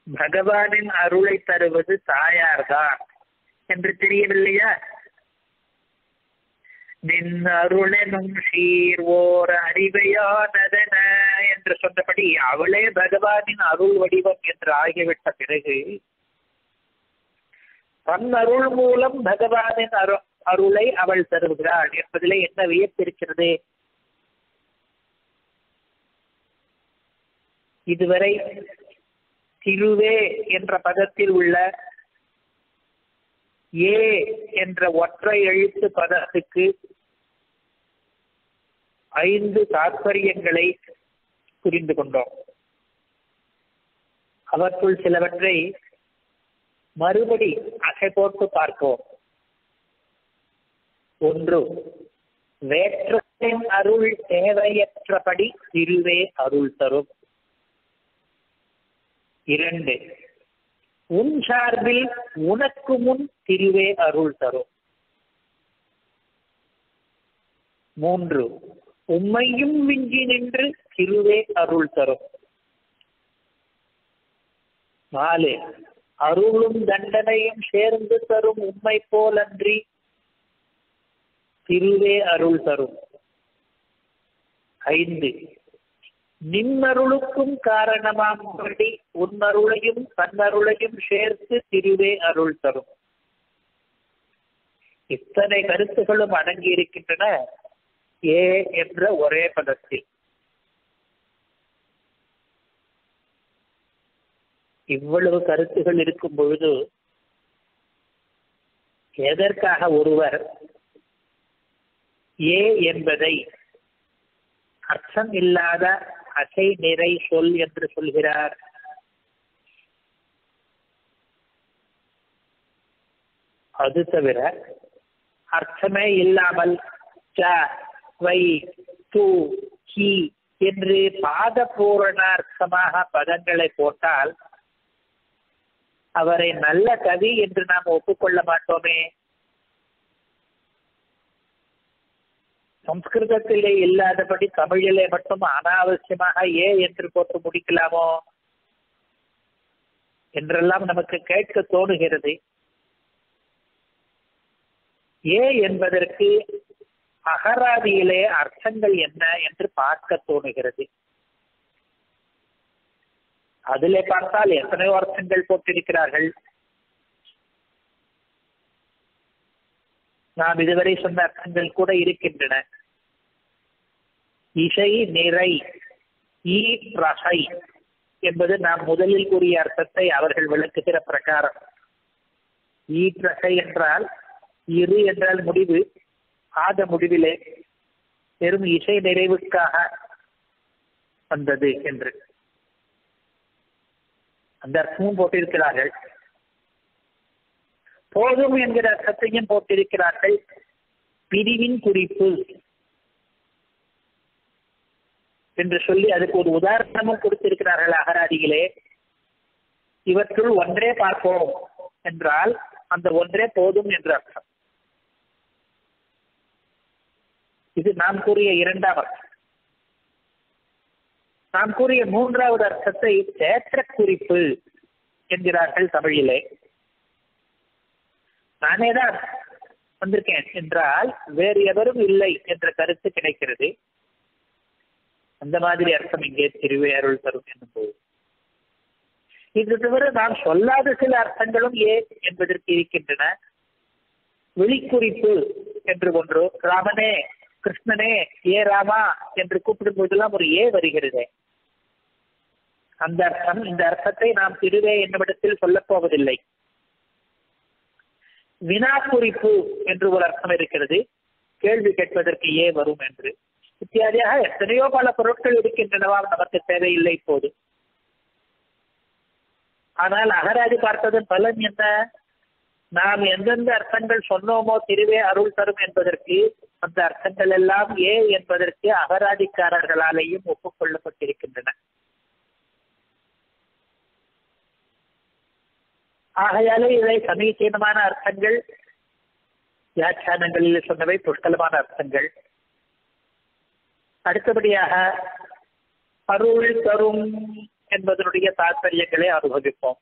பகவானின் அருளை தருவது தாயார்தான் என்று தெரியவில்லையா? நின் அருளெனும் சீர் ஓர் அறிவையானதன என்று சொன்னபடி அவளே பகவானின் அருள் வடிவம் என்று ஆகிவிட்ட பிறகு தன் அருள் மூலம் பகவானின் அரு அருளை அவள் தருகிறாள் என்பதிலே என்ன வியப்பிருக்கிறது? இதுவரை திருவே என்ற பதத்தில் உள்ள ஏ என்ற ஒற்றை எழுத்து பதத்துக்கு ஐந்து தாற்பயங்களை புரிந்து கொண்டோம். அவற்றுள் சிலவற்றை மறுபடி அகை போட்டு பார்ப்போம். ஒன்று வேற்றத்தின் அருள் தேவையற்றபடி திருவே அருள் தரும். இரண்டு உன் சார்பில் உனக்கு முன் திருவே அருள் தரும். மூன்று உம்மையும் விஞ்சி நின்று திருவே அருள் தரும். நாலு அருளும் தண்டனையும் சேர்ந்து தரும் உண்மை போலன்றி திருவே அருள் தரும். ஐந்து. நின்னருளுக்கும் காரணமாம்படி உன்னருளையும் தன்னருளையும் சேர்த்து திருவே அருள் தரும். இத்தனை கருத்துகளும் அடங்கி இருக்கின்றன ஏ என்ற ஒரே பதத்தில். இவ்வளவு கருத்துகள் இருக்கும் பொழுது எதற்காக ஒருவர் ஏ என்பதை அர்த்தம் இல்லாத அசை நிறை சொல் என்று சொல்கிறார்? அது தவிர அர்த்தமே இல்லாமல் ச வை து கி என்று பாத பூரணார்த்தமாக பதங்களை போட்டால் அவரை நல்ல கவி என்று நாம் ஒப்புக்கொள்ள மாட்டோமே. சம்ஸ்கிருதத்திலே இல்லாதபடி தமிழிலே மட்டும் அனாவசியமாக ஏ என்று போட்டு முடிக்கலாமோ? என்றெல்லாம் நமக்கு கேட்க தோணுகிறது. ஏ என்பதற்கு அகராதியிலே அர்த்தங்கள் என்ன என்று பார்க்க தோணுகிறது. அதிலே பார்த்தால் எத்தனையோ அர்த்தங்கள் போட்டிருக்கிறார்கள்? நாம் இதுவரை சொன்ன அர்த்தங்கள் கூட இருக்கின்றன. இசை நிறை ஈ ரசை என்பது நாம் முதலில் கூறிய அர்த்தத்தை அவர்கள் விளக்குகிற பிரகாரம். ஈற்றசை என்றால் இரு என்றால் முடிவு ஆத முடிவிலே பெரும் இசை நிறைவுக்காக வந்தது என்று. அந்த அர்த்தமும் போட்டிருக்கிறார்கள். போதும் என்கிற அர்த்தத்தையும் போட்டிருக்கிறார்கள். பிரிவின் குறிப்பு என்று சொல்லி அதுக்கு ஒரு உதாரணமும் கொடுத்திருக்கிறார்கள் அகராதியிலே இவற்றுள் ஒன்றே பார்ப்போம் என்றால் அந்த ஒன்றே போதும் என்று அர்த்தம். இது நாம் கூறிய இரண்டாம் அர்த்தம். நாம் கூறிய மூன்றாவது அர்த்தத்தை தேற்ற குறிப்பு என்கிறார்கள் தமிழிலே. நானே தான் வந்திருக்கேன் என்றால் வேறு எவரும் இல்லை என்ற கருத்து கிடைக்கிறது. அந்த மாதிரி அர்த்தம் இங்கே திருவே அருள் தரும் என்னும் போது இது தவிர நாம் சொல்லாத சில அர்த்தங்களும் ஏ என்பதற்கு இருக்கின்றன. வெளிக்குறிப்பு என்று ஒன்று ராமனே கிருஷ்ணனே ஏ ராமா என்று கூப்பிடும் போதெல்லாம் ஒரு ஏ வருகிறது. அந்த அர்த்தம் இந்த அர்த்தத்தை நாம் திருவே என்னிடத்தில் சொல்லப் போவதில்லை. வினா குறிப்பு என்று ஒரு அர்த்தம் இருக்கிறது. கேள்வி கேட்பதற்கு ஏ வரும் என்று. இத்தியாதியாக எத்தனையோ பல பொருட்கள் இருக்கின்றனவா நமக்கு தேவையில்லை இப்போது. ஆனால் அகராதி பார்த்ததன் பலன் என்ன? நாம் எந்தெந்த அர்த்தங்கள் சொன்னோமோ திருவே அருள் தரும் என்பதற்கு அந்த அர்த்தங்கள் எல்லாம் ஏ என்பதற்கு அகராதிக்காரர்களாலேயும் ஒப்புக்கொள்ளப்பட்டிருக்கின்றன ஆகையாலே இவை சமீச்சீனமான அர்த்தங்கள் வியாக்கியானங்களில் சொன்னவை புஷ்கலமான அர்த்தங்கள். அடுத்தபடியாக அருள் தரும் என்பதனுடைய தாற்பயங்களை அனுபவிப்போம்.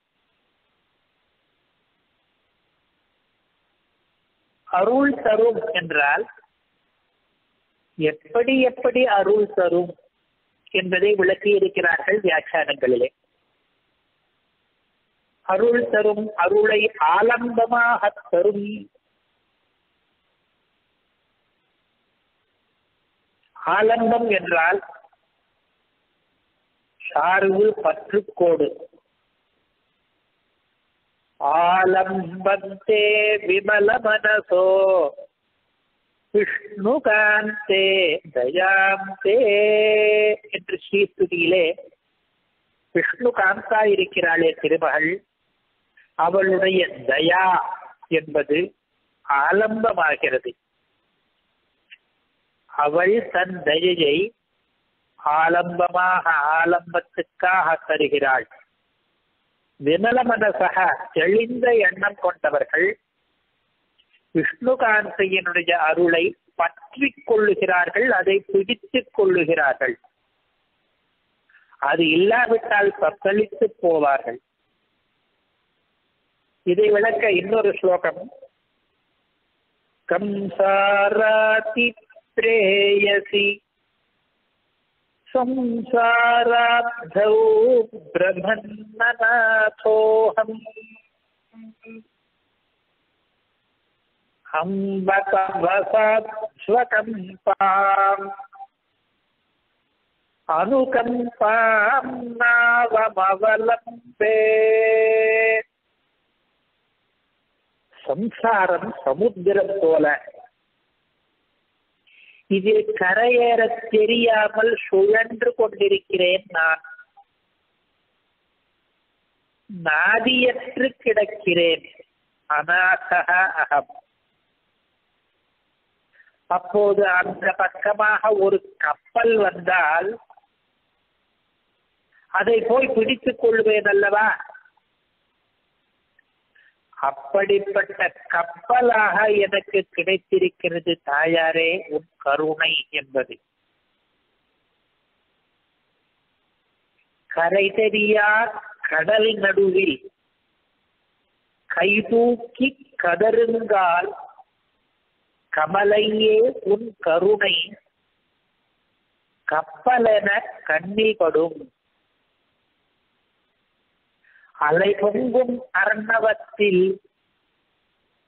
அருள் தரும் என்றால் எப்படி எப்படி அருள் தரும் என்பதை விளக்கி இருக்கிறார்கள் வியாக்கியானங்களிலே. அருள் தரும் அருளை ஆலம்பமாக தரும். ஆலம்பம் என்றால் சார்பு பற்றுக்கோடு. ஆலம்பந்தே விமல மனசோ விஷ்ணுகாந்தே தயாந்தே என்று ஸ்ரீஸ்துதியிலே விஷ்ணுகாந்தா இருக்கிறாளே திருமகள். அவளுடைய தயா என்பது ஆலம்பமாகிறது. அவள் தன் தயையை ஆலம்பமாக ஆலம்பத்துக்காக தருகிறாள். விமல மனசக தெளிந்த எண்ணம் கொண்டவர்கள் விஷ்ணுகாந்தையினுடைய அருளை பற்றி கொள்ளுகிறார்கள் அதை பிடித்துக் கொள்ளுகிறார்கள். அது இல்லாவிட்டால் தத்தளித்து போவார்கள். இதை விளக்க இன்னொரு ஸ்லோகம் கம்சாராதி பிரேயசி संसाराब्धौ ब्रह्मन्ननाथोऽहम् अम्बकवसध्वकम्पाम् अनुकम्पां नावमवलम्बे சம்சாரம் சமுத்திரம் போல. இதில் கரையேற தெரியாமல் சுழன்று கொண்டிருக்கிறேன் நான். நாதியற்று கிடக்கிறேன். அநாசக அகம் அப்போது அந்த பக்கமாக ஒரு கப்பல் வந்தால் அதை போய் பிடித்துக் கொள்வேன் அல்லவா? அப்படிப்பட்ட கப்பலாக எனக்கு கிடைத்திருக்கிறது தாயாரே உன் கருணை என்பது. கரை தெரியா கடல் நடுவில் கைதூக்கி கதருங்கால் கமலையே உன் கருணை கப்பலென கண்ணில் படும். அலைபொங்கும் அர்ணவத்தில்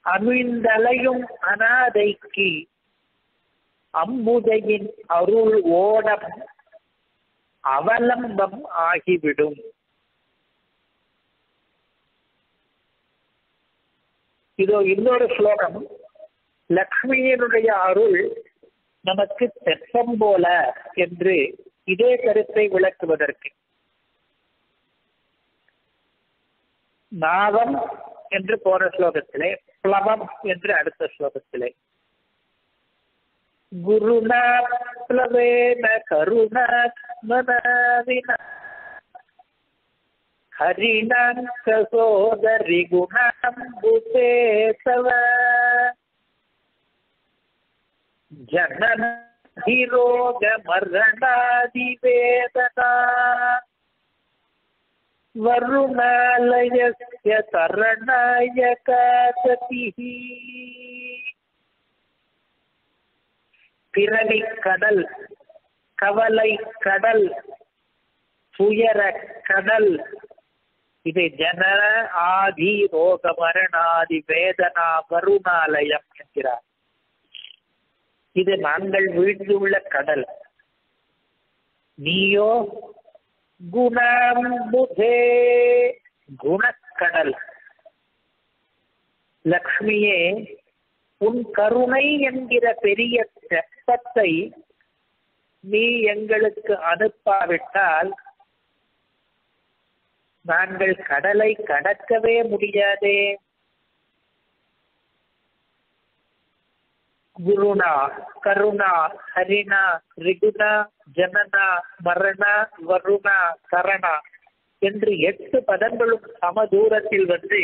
அமிழ்ந்தலையும் அனாதைக்கு அம்முதையின் அருள் ஓடம் அவலம்பம் ஆகிவிடும். இதோ இன்னொரு ஸ்லோகம். லக்ஷ்மியினுடைய அருள் நமக்கு தெப்பம் போல என்று இதே கருத்தை விளக்குவதற்கு. நாவம் என்று போன ஸ்லோகத்திலே பிளவம் என்று அடுத்த ஸ்லோகத்திலே குருணா பிளவேன கருணாத்மனாவின ஹரிணாங்க சோதரி குணாம்புதே தவ ஜனன வருணாலயஸ்ய சரணாய காததிஹி பிறவி கடல் கவலை கடல் துயர கடல். இது ஜன ஆதி ரோக மரணாதி வேதனா கருணாலயம் என்கிறார். இது நாங்கள் வீழ்ந்துள்ள கடல். நீயோ குணம்புதே குணக்கடல். லக்ஷ்மியே உன் கருணை என்கிற பெரிய தெப்பத்தை நீ எங்களுக்கு அனுப்பாவிட்டால் நாங்கள் கடலை கடக்கவே முடியாதே. குருணா கருணா ஹரிணா ரிகுணா ஜனனா மரணா வருணா கரணா என்று எட்டு பதங்களும் சம தூரத்தில் வந்து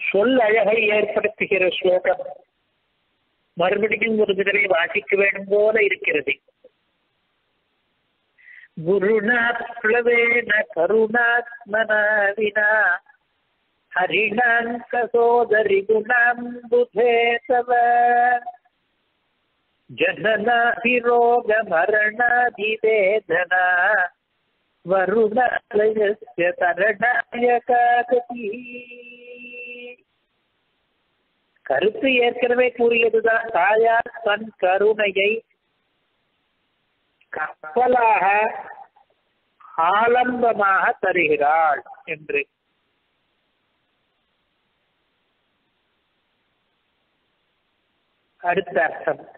சொல் அழகை ஏற்படுத்துகிற ஸ்லோகம். மறுபடியும் ஒரு தடவை வாசிக்க வேண்டும் போல இருக்கிறது. குருணா பிளவேன கருணாத்மனா வினா सोदरि गुणाम्बुधे तव जननाभिरोगमरणाधिवेदना वरुणालयस्य तरणाय काकतिः கருத்து ஏற்கனவே கூறியதுதான் தாயார் தன் கருணையை கப்பலாக ஆலம்பமாக தருகிறாள் என்று அடுத்த அர்த்தம்.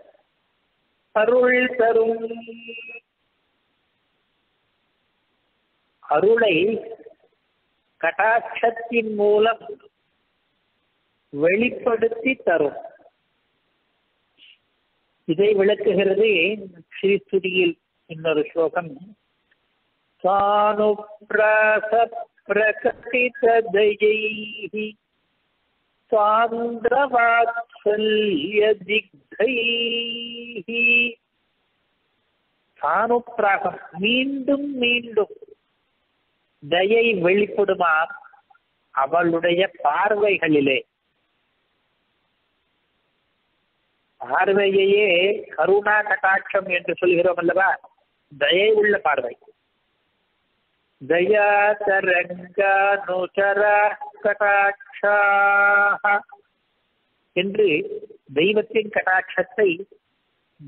அருள் தரும். அருளை கடாட்சத்தின் மூலம் வெளிப்படுத்தி தரும். இதை விளக்குகிறது ஸ்ரீஸ்துதியில் இன்னொரு ஸ்லோகம். சானுப்ராச பிரகடித தயை சாந்திரவாத்சல்யதிக்தைஹி சானுப்பிராகம் மீண்டும் மீண்டும் தயை வெளிப்படுமாம் அவளுடைய பார்வைகளிலே. பார்வையையே கருணா கட்டாட்சம் என்று சொல்கிறோம் அல்லவா? தயை உள்ள பார்வை. தயா தரங்கானுச்சர என்று தெய்வத்தின் கட்டாட்சத்தை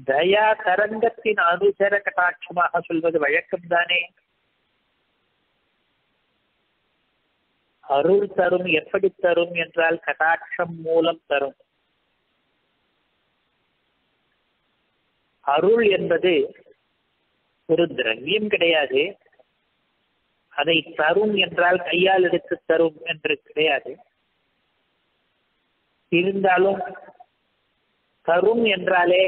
தயா தரங்கத்தின் அனுசர கட்டாட்சமாக சொல்வது வழக்கம் தானே அருள் தரும் எப்படி தரும் என்றால் கட்டாட்சம் மூலம் தரும். அருள் என்பது ஒரு திரவியம் கிடையாது. அதை தரும் என்றால் கையால் எடுத்து தரும் என்று கிடையாது. இருந்தாலும் தரும் என்றாலே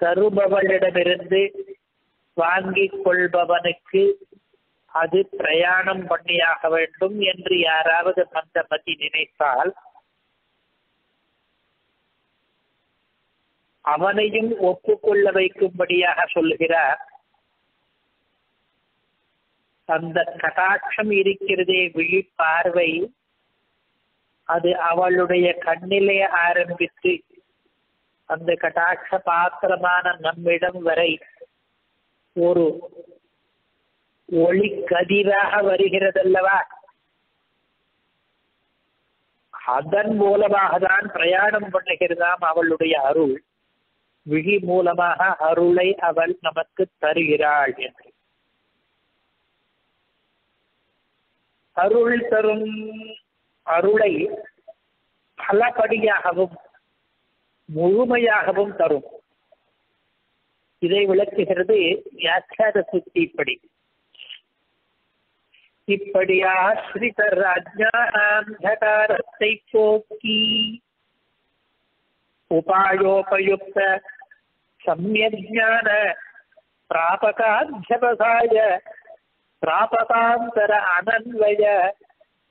தருபவளிடமிருந்து வாங்கிக் கொள்பவனுக்கு அது பிரயாணம் பண்ணியாக வேண்டும் என்று யாராவது மந்தமதி நினைத்தால் அவனையும் ஒப்புக்கொள்ள வைக்கும்படியாக சொல்லுகிறார் அந்த கடாட்சம் இருக்கிறதே விழிப்பார்வை அது அவளுடைய கண்ணிலே ஆரம்பித்து அந்த கடாட்ச பாத்திரமான நம்மிடம் வரை ஒரு ஒளி கதிராக வருகிறதல்லவா? அதன் மூலமாக தான் பிரயாணம் பண்ணுகிறதாம் அவளுடைய அருள். விழி மூலமாக அருளை அவள் நமக்கு தருகிறாள் என்று. அருள் தரும் அருளை பலபடியாகவும் முழுமையாகவும் தரும். இதை விளக்குகிறது வியாக்கியாத சுத்தி இப்படி. இப்படி ஆசிரிதர் அஜானாந்தகாரத்தை போக்கி உபாயோபயுக்த சமயஜான பிராபகாத்தியவசாய பிராபகாந்தர அனன்வய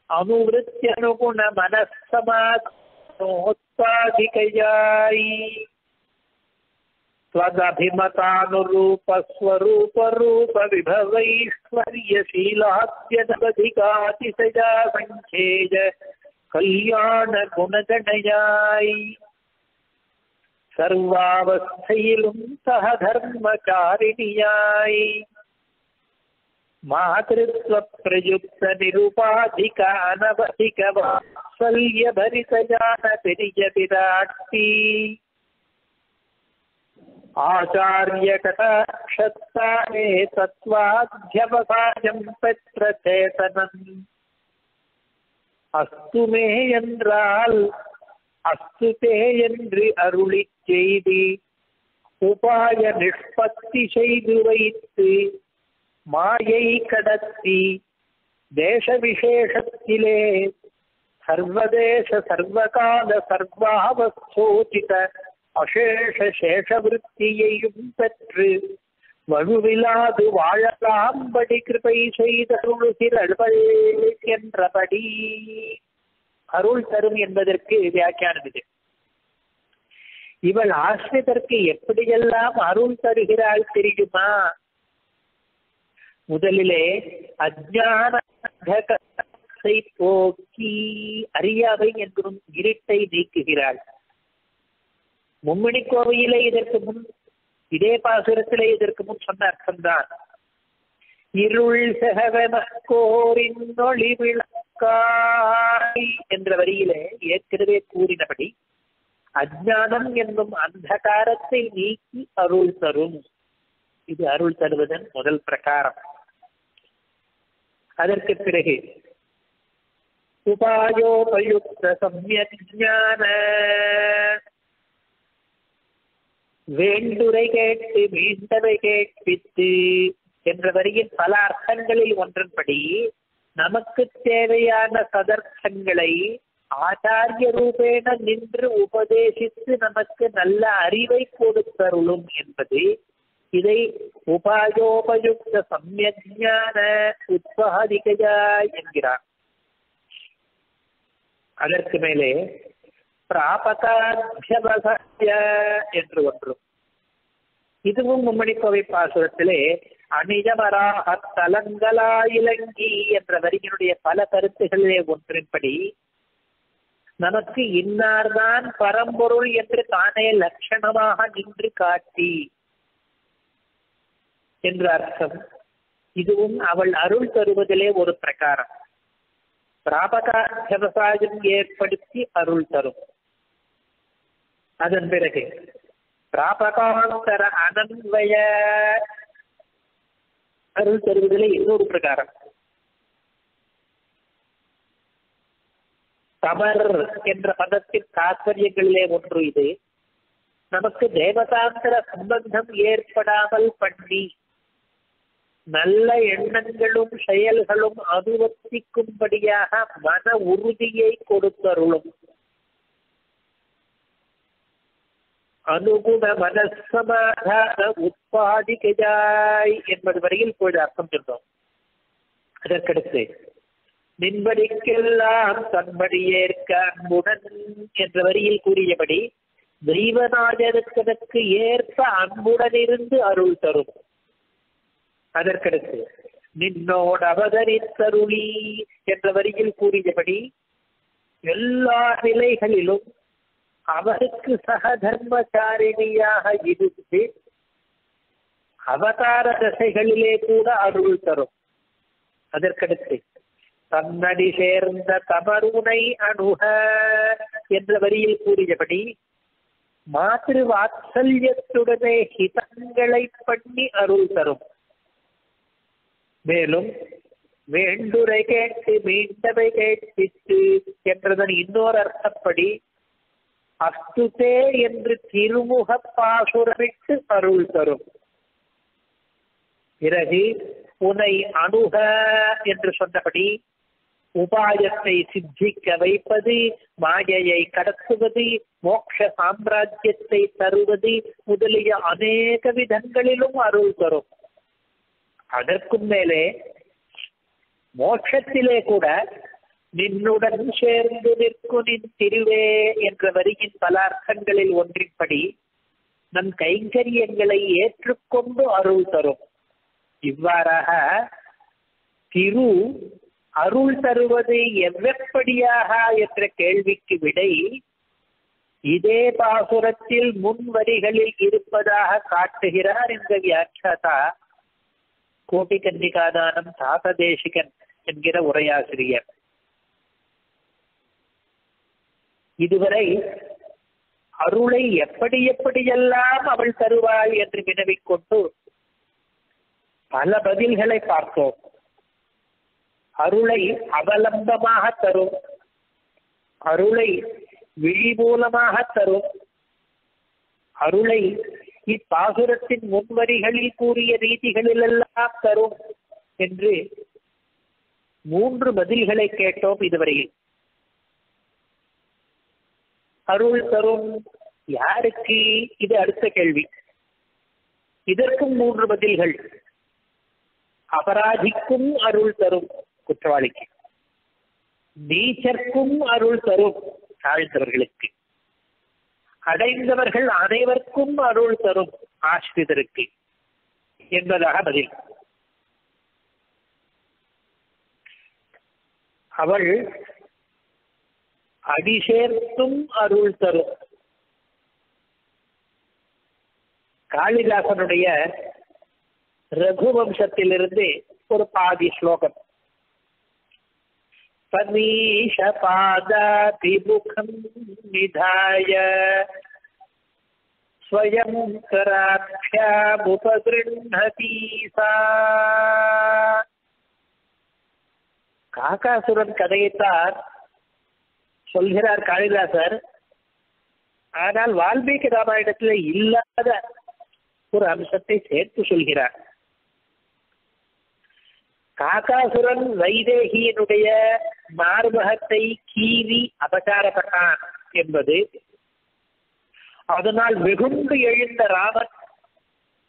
அனுவத்தியனுகுண மனசமாத்மோத்பாதிகையாய் त्वदभिमतानुरूपस्वरूपरूपविभवैश्वर्यशीलाद्यनवधिकातिशया सङ्ख्येय कल्याणगुणगणयायि सर्वावस्थैलुं सह धर्मचारिण्यायि பிரயுக்த நிருபாதிக அனவதிக வாத்சல்ய பரிதஜான பெரிய விராட்டி ஆச்சாரிய கடாட்சத்தானே தத்வாத்தியவசாயம் பெற்ற சேதனன் அஸ்துமே என்றால் அஸ்துதே என்று அருளி செய்தி உபாய நிஷ்பத்தி செய்து வைத்து மாயை கடத்தி தேச விசேஷத்திலே சர்வதேச சர்வகால சர்வாவஸ்தோதித அசேஷ சேஷவிருத்தியையும் பெற்று வலுவிலாது வாழலாம்படி கிருபை செய்தருளுகிறள் என்றபடி. அருள் தரும் என்பதற்கு வியாக்கியானம் இது. இவள் ஆசிரியதற்கு எப்படியெல்லாம் அருள் தருகிறாள் தெரியுமா? முதலிலே அஜானத்தை போக்கி அறியாவை என்கும் இருட்டை நீக்குகிறாள். மும்மணி கோவையிலே இதற்கு முன் இதே பாசுரத்திலே இதற்கு முன் சொன்ன அர்த்தம்தான். இருள் செகவன ஒளி விளக்காய் என்ற வரியிலே ஏற்கனவே கூறினபடி அஜானம் என்னும் அந்தகாரத்தை நீக்கி அருள் தரும். இது அருள் தருவதன் முதல் பிரகாரம். அதற்கு பிறகு உபாயோபயுக்த சமயக் ஞான. வேண்டுரை கேட்டு மீண்டவை கேட்பித்து என்ற வரியின் பல அர்த்தங்களில் ஒன்றன்படி நமக்கு தேவையான சதர்த்தங்களை ஆச்சாரிய ரூபேண நின்று உபதேசித்து நமக்கு நல்ல அறிவை கொடுத்தருளும் என்பது இதை உபாயோபயுக்த சமயஜான உத்வஹதிகையா என்கிறார் அதற்கு மேலே பிராபகாத்தியவசாய என்று ஒன்றும் இதுவும் மும்மணிக்கோவை பாசுரத்திலே அணிஜமராக தலங்கலா இலங்கி என்ற வரியினுடைய பல கருத்துகளிலே ஒன்றின்படி நமக்கு இன்னார்தான் பரம்பொருள் என்று தானே லட்சணமாக நின்று காட்டி என்று அர்த்தம். இதுவும் அவள் அருள் தருவதிலே ஒரு பிரகாரம். பிராபகாத்தியவசாயம் ஏற்படுத்தி அருள் தரும். அதன் பிறகு பிராபகாந்தர அனன்வய அருள் தருவதிலே இன்னொரு பிரகாரம். தமர் என்ற பதத்தின் தாத்பரியங்களிலே ஒன்று இது. நமக்கு தேவதாந்திர சம்பந்தம் ஏற்படாமல் பண்ணி நல்ல எண்ணங்களும் செயல்களும் அனுவர்த்திக்கும்படியாக மன உறுதியை கொடுத்தருளும். அனுகுண மனசமாதான உற்பாதிகையாய் என்பது வரையில் போய் அர்த்தம் சொன்னோம் அதற்கடுத்து நின்படிக்கெல்லாம் தன்படி ஏற்க அன்புடன் என்ற வரியில் கூறியபடி தெய்வநாயகனுக்கு ஏற்ப அன்புடன் இருந்து அருள் தரும். அதற்கடுத்து நின்னோடு அவதரித்தருளி என்ற வரியில் கூறியபடி எல்லா நிலைகளிலும் அவருக்கு சகதர்மச்சாரிணியாக இருந்து அவதார தசைகளிலே கூட அருள் தரும். அதற்கடுத்து தன்னடி சேர்ந்த தமருனை அணுக என்ற வரியில் கூறியபடி மாத்திரு வாத்சல்யத்துடனே ஹிதங்களை பண்ணி அருள் தரும். மேலும் வேண்டுரை கேட்டு மீண்டவை கேட்பித்து என்றதன் இன்னொரு அர்த்தப்படி அஸ்துதே என்று திருமுக பாசுரமிட்டு அருள் தரும். பிறகு உனை அணுக என்று சொன்னபடி உபாயத்தை சித்திக்க வைப்பது மாயையை கடத்துவது மோட்ச சாம்ராஜ்யத்தை தருவது முதலிய அநேக விதங்களிலும் அருள் தரும். அதற்கும் மேலே மோட்சத்திலே கூட நின்னுடன் சேர்ந்து நிற்கும் நின் திருவே என்ற வரியின் பல அர்த்தங்களில் ஒன்றின்படி நம் கைங்கரியங்களை ஏற்றுக்கொண்டு அருள் தரும். இவ்வாறாக திரு அருள் தருவது எவ்வப்படியாக என்ற கேள்விக்கு விடை இதே பாசுரத்தில் முன் வரிகளில் இருப்பதாக காட்டுகிறார் இந்த வியாக்கியாதா கோபி கன்னிகாதானம் தாசதேசிகன் என்கிற உரையாசிரியர். இதுவரை அருளை எப்படி எப்படியெல்லாம் அவள் தருவாள் என்று வினவிக்கொண்டு பல பதில்களை பார்த்தோம். அருளை அவலம்பமாக தரும். அருளை விழி மூலமாக தரும். அருளை இப்பாசுரத்தின் முன்வரிகளில் கூறிய ரீதிகளிலெல்லாம் தரும் என்று மூன்று பதில்களை கேட்டோம் இதுவரையில். அருள் தரும் யாருக்கு? இது அடுத்த கேள்வி. இதற்கும் மூன்று பதில்கள். அபராதிக்கும் அருள் தரும் குற்றவாளிக்கு. நீச்சர்க்கும் அருள் தரும் தாழ்ந்தவர்களுக்கு. அடைந்தவர்கள் அனைவருக்கும் அருள் தரும் ஆசிரியருக்கு என்பதாக பதில். அவள் அடிசேர்த்தும் அருள் தரும். காளிதாசனுடைய ரகுவம்சத்திலிருந்து ஒரு பாதி ஸ்லோகம். பனீஷ பாதாதிமுகம் நிதாய ஸ்வயம் கராட்சியாமுபகிருண்ணதி சா காக்காசுரன் கதையைத்தான் சொல்கிறார் காளிதாசர் ஆனால் வால்மீகி ராமாயணத்தில் இல்லாத ஒரு அம்சத்தை சேர்த்து சொல்கிறார். காக்காசுரன் வைதேகியினுடைய மார்பகத்தை கீறி அபசாரப்பட்டான் என்பது அதனால் வெகுண்டு எழுந்த ராமன்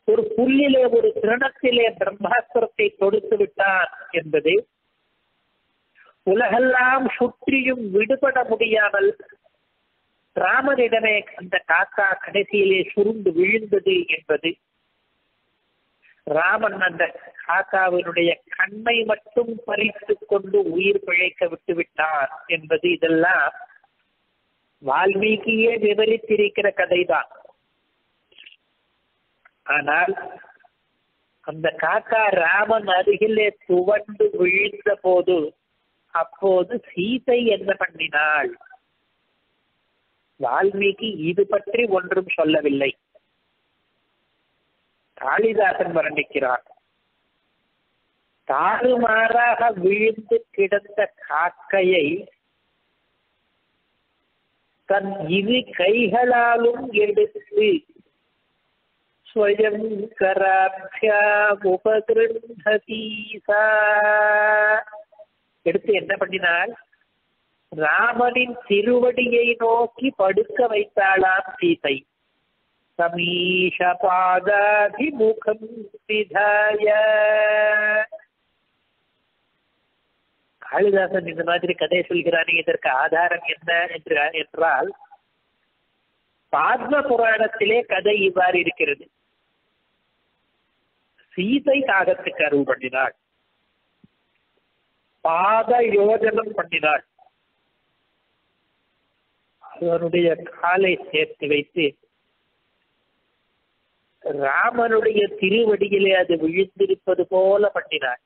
ஒரு புல்லிலே ஒரு திருணத்திலே பிரம்மாஸ்திரத்தை தொடுத்து விட்டான் என்பது உலகெல்லாம் சுற்றியும் விடுபட முடியாமல் ராமனிடமே அந்த காக்கா கடைசியிலே சுருண்டு விழுந்தது என்பது ராமன் அந்த காக்காவினுடைய கண்ணை மட்டும் பறித்து கொண்டு உயிர் பிழைக்க விட்டு விட்டார் என்பது இதெல்லாம் வால்மீகியே விவரித்திருக்கிற கதைதான். ஆனால் அந்த காக்கா ராமன் அருகிலே துவண்டு விழுந்த போது அப்போது சீதை என்ன பண்ணினாள்? வால்மீகி இது பற்றி ஒன்றும் சொல்லவில்லை. காளிதாசன் வர்ணிக்கிறார் தாறுமாறாக விழுந்து கிடந்த காக்கையை தன் இரு கைகளாலும் எடுத்து எடுத்து என்ன பண்ணினால் ராமனின் திருவடியை நோக்கி படுக்க வைத்தாளாம் சீதை. சமீஷ பாதாதிமுகம் விதாய காளிதாசன் இந்த மாதிரி கதை சொல்கிறானே இதற்கு ஆதாரம் என்ன என்று என்றால் பாத்ம புராணத்திலே கதை இவ்வாறு இருக்கிறது. சீதை காகத்துக்கு அருள் பண்ணினாள். பாத யோஜனம் பண்ணினாள். அவனுடைய காலை சேர்த்து வைத்து ராமனுடைய திருவடியிலே அது விழுந்திருப்பது போல பண்ணினார்.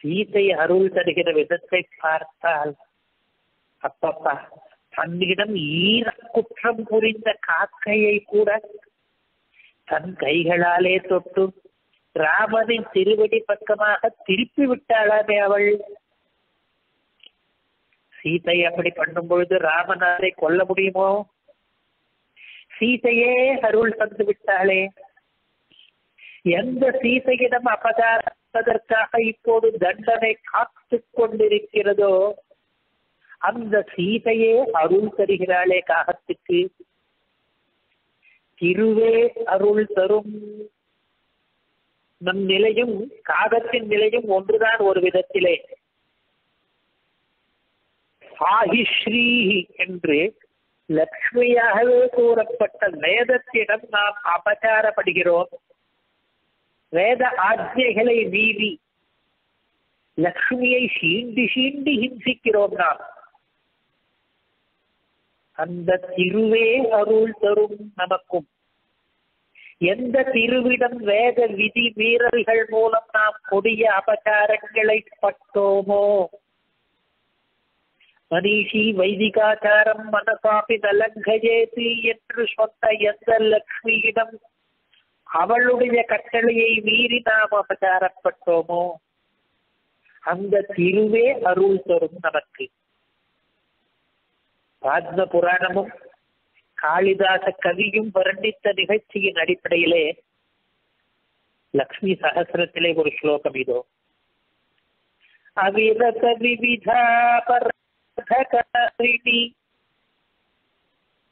சீதை அருள் தருகிற விதத்தை பார்த்தால் அப்பப்பா தன்னிடம் ஈர குற்றம் புரிந்த காக்கையை கூட தன் கைகளாலே தொட்டு ராமனின் திருவடி பக்கமாக திருப்பி விட்டாளாமே அவள். சீதை அப்படி பண்ணும் பொழுது ராமன் அதை கொல்ல முடியுமோ? சீதையே அருள் தந்து விட்டாளே. எந்த சீதையிடம் அபகாரத்ததற்காக இப்போது தண்டனை காத்து கொண்டிருக்கிறதோ அந்த சீதையே அருள் தருகிறாளே காகத்துக்கு. திருவே அருள் தரும். நம் நிலையும் காகத்தின் நிலையும் ஒன்றுதான் ஒரு விதத்திலே. சாஹிஸ்ரீ என்று லக்ஷ்மியாகவே கூறப்பட்ட வேதத்திடம் நாம் அபச்சாரப்படுகிறோம். வேத ஆஜைகளை மீறி லக்ஷ்மியை சீண்டி சீண்டி ஹிம்சிக்கிறோம் நாம். அந்த திருவே அருள் தரும் நமக்கும். எந்த திருவிடம் வேத விதி மீறல்கள் மூலம் நாம் கொடிய அபச்சாரங்களை பட்டோமோ? மனிஷி வைதிகாச்சாரம் மனசாப்பி நலங்கஜேது என்று சொன்ன எந்த லக்ஷ்மியிடம் அவளுடைய கட்டளையை மீறி நாம் அபச்சாரப்பட்டோமோ அந்த திருவே அருள் தரும் நமக்கு பாத்ம புராணமும் காளிதாச கவியும் வர்ணித்த நிகழ்ச்சியின் அடிப்படையிலே லக்ஷ்மி சகசிரத்திலே ஒரு ஸ்லோகம் இதோ அவிரத விவிதா பரதகாரிணி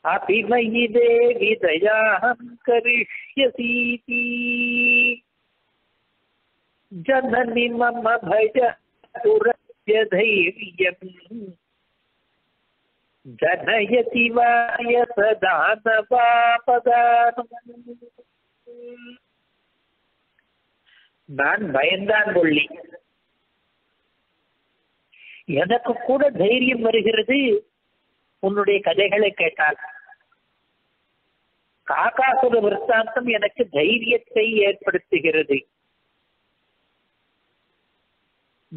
अपि मयि देवि दयाहं करिष्यसीति जननि मम भज पुरस्य धैर्यम् जनयति वाय सदा நான் பயந்தான் கொள்ளி எனக்கு கூட தைரியம் வருகிறது? உன்னுடைய கதைகளை கேட்டால். காக்காசுர விற்த்தாந்தம் எனக்கு தைரியத்தை ஏற்படுத்துகிறது.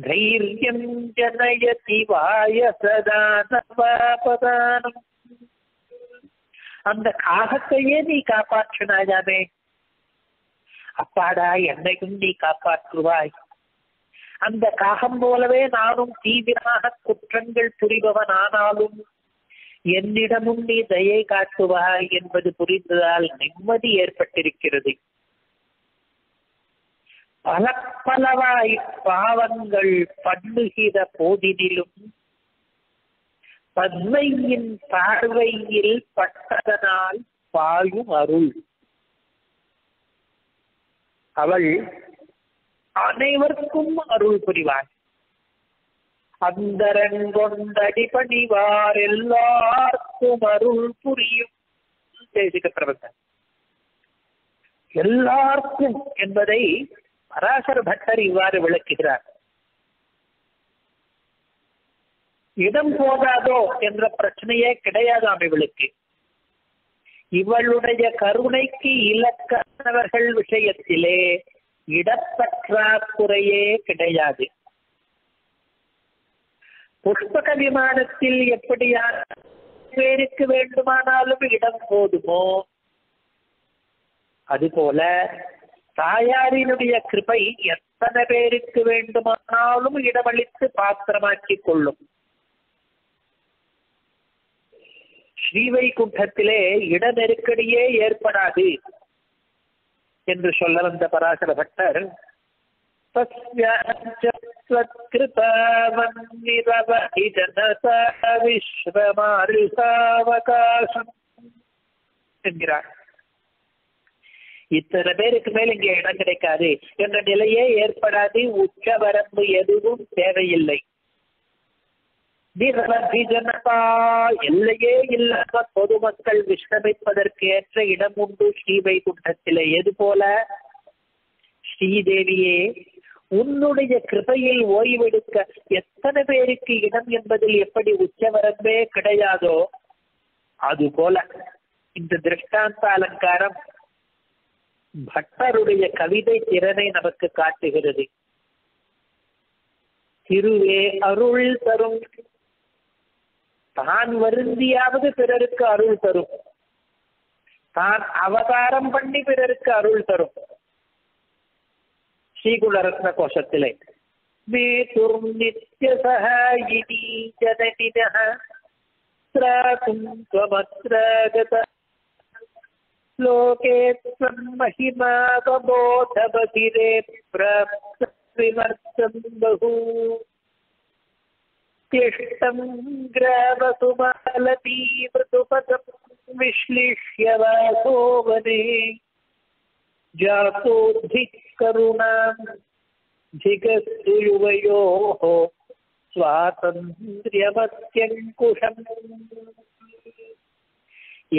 தைரியம் ஜனயதி வாய சதா அந்த காகத்தையே நீ காப்பாற்றினாயாமே. அப்பாடா என்னையும் நீ காப்பாற்றுவாய். அந்த காகம் போலவே நானும் தீவிரமாக குற்றங்கள் புரிபவன் ஆனாலும் என்னிடமும் நீ தயை காட்டுவாய் என்பது புரிந்ததால் நிம்மதி ஏற்பட்டிருக்கிறது. பல பலவாய் பாவங்கள் பண்ணுகிற போதினிலும் பத்மையின் பார்வையில் பட்டதனால் பாயும் அருள். அவள் அனைவருக்கும் அருள் புரிவார் அந்தரன் கொண்டடி பணிவார் எல்லாருக்கும் அருள் புரியும். தேசிக எல்லாருக்கும் என்பதை பராசர பட்டர் இவ்வாறு விளக்குகிறார். இடம் போதாதோ என்ற பிரச்சனையே கிடையாதாம் அமைவளுக்கு இவளுடைய கருணைக்கு இலக்கானவர்கள் விஷயத்திலே இடப்பற்றாக்குறையே கிடையாது. புஷ்பக விமானத்தில் எப்படியான பேருக்கு வேண்டுமானாலும் இடம் போதுமோ? அதுபோல தாயாரினுடைய கிருபை எத்தனை பேருக்கு வேண்டுமானாலும் இடமளித்து பாத்திரமாக்கிக் கொள்ளும். ஸ்ரீவைகுண்டத்திலே இட நெருக்கடியே ஏற்படாது. என்று சொல்ல வந்த பராசர பட்டர் விஸ்வமாருசாவகாசம் என்கிறார். இத்தனை பேருக்கு மேல் இங்கே இடம் கிடைக்காது. என்ற நிலையே ஏற்படாது. உச்ச வரம்பு எதுவும் தேவையில்லை. ஜனதா எல்லையே இல்லாத பொதுமக்கள் விஷ்ணமிப்பதற்கு ஏற்ற இடம் உண்டு ஸ்ரீவைகுண்டத்திலே. எது போல? ஸ்ரீதேவியே உன்னுடைய கிருபையில் ஓய்வெடுக்க எத்தனை பேருக்கு இடம் என்பதில் எப்படி உச்சவரம்பே கிடையாதோ அது போல. இந்த திருஷ்டாந்த அலங்காரம் பட்டருடைய கவிதை திறனை நமக்கு காட்டுகிறது. திருவே அருள் தரும் தான் வருந்தியாவது பிறருக்கு அருள் தரும் தான் அவதாரம் பண்ணி பிறருக்கு அருள் தரும் ஸ்ரீகுலரத்ன கோஷத்திலே மே துர்நித்ய சகாயினி ஜனனினः त्रातुं त्वमत्रागत लोके त्वं महिमावबोधबधिरे प्राप्तविमर्शं बहु क्लिष्टं ग्रावसुमालती मृदुपदं विश्लिष्य वासो वने जातोऽधिकरुणां धिगस्तु युवयोः சுவாதந்திரியமத்தியங்குஷம்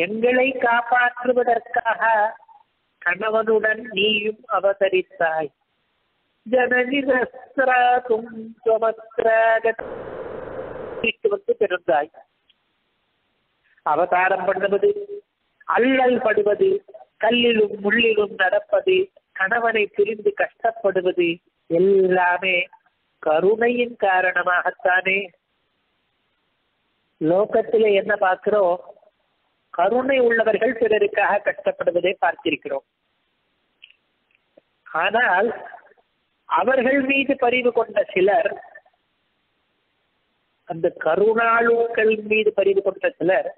எங்களை காப்பாற்றுவதற்காக கணவனுடன் நீயும் அவதரித்தாய் ஜனனிரஸ்திராதும் வந்து பிறந்தாய் அவதாரம் பண்ணுவது அல்லல் படுவது கல்லிலும் முள்ளிலும் நடப்பது கணவனை பிரிந்து கஷ்டப்படுவது எல்லாமே கருணையின் காரணமாகத்தானே. லோகத்திலே என்ன பார்க்கிறோம்? கருணை உள்ளவர்கள் பிறருக்காக கஷ்டப்படுவதை பார்த்திருக்கிறோம். ஆனால் அவர்கள் மீது பரிவு கொண்ட சிலர் அந்த கருணாளுக்கள் மீது பரிவு கொண்ட சிலர்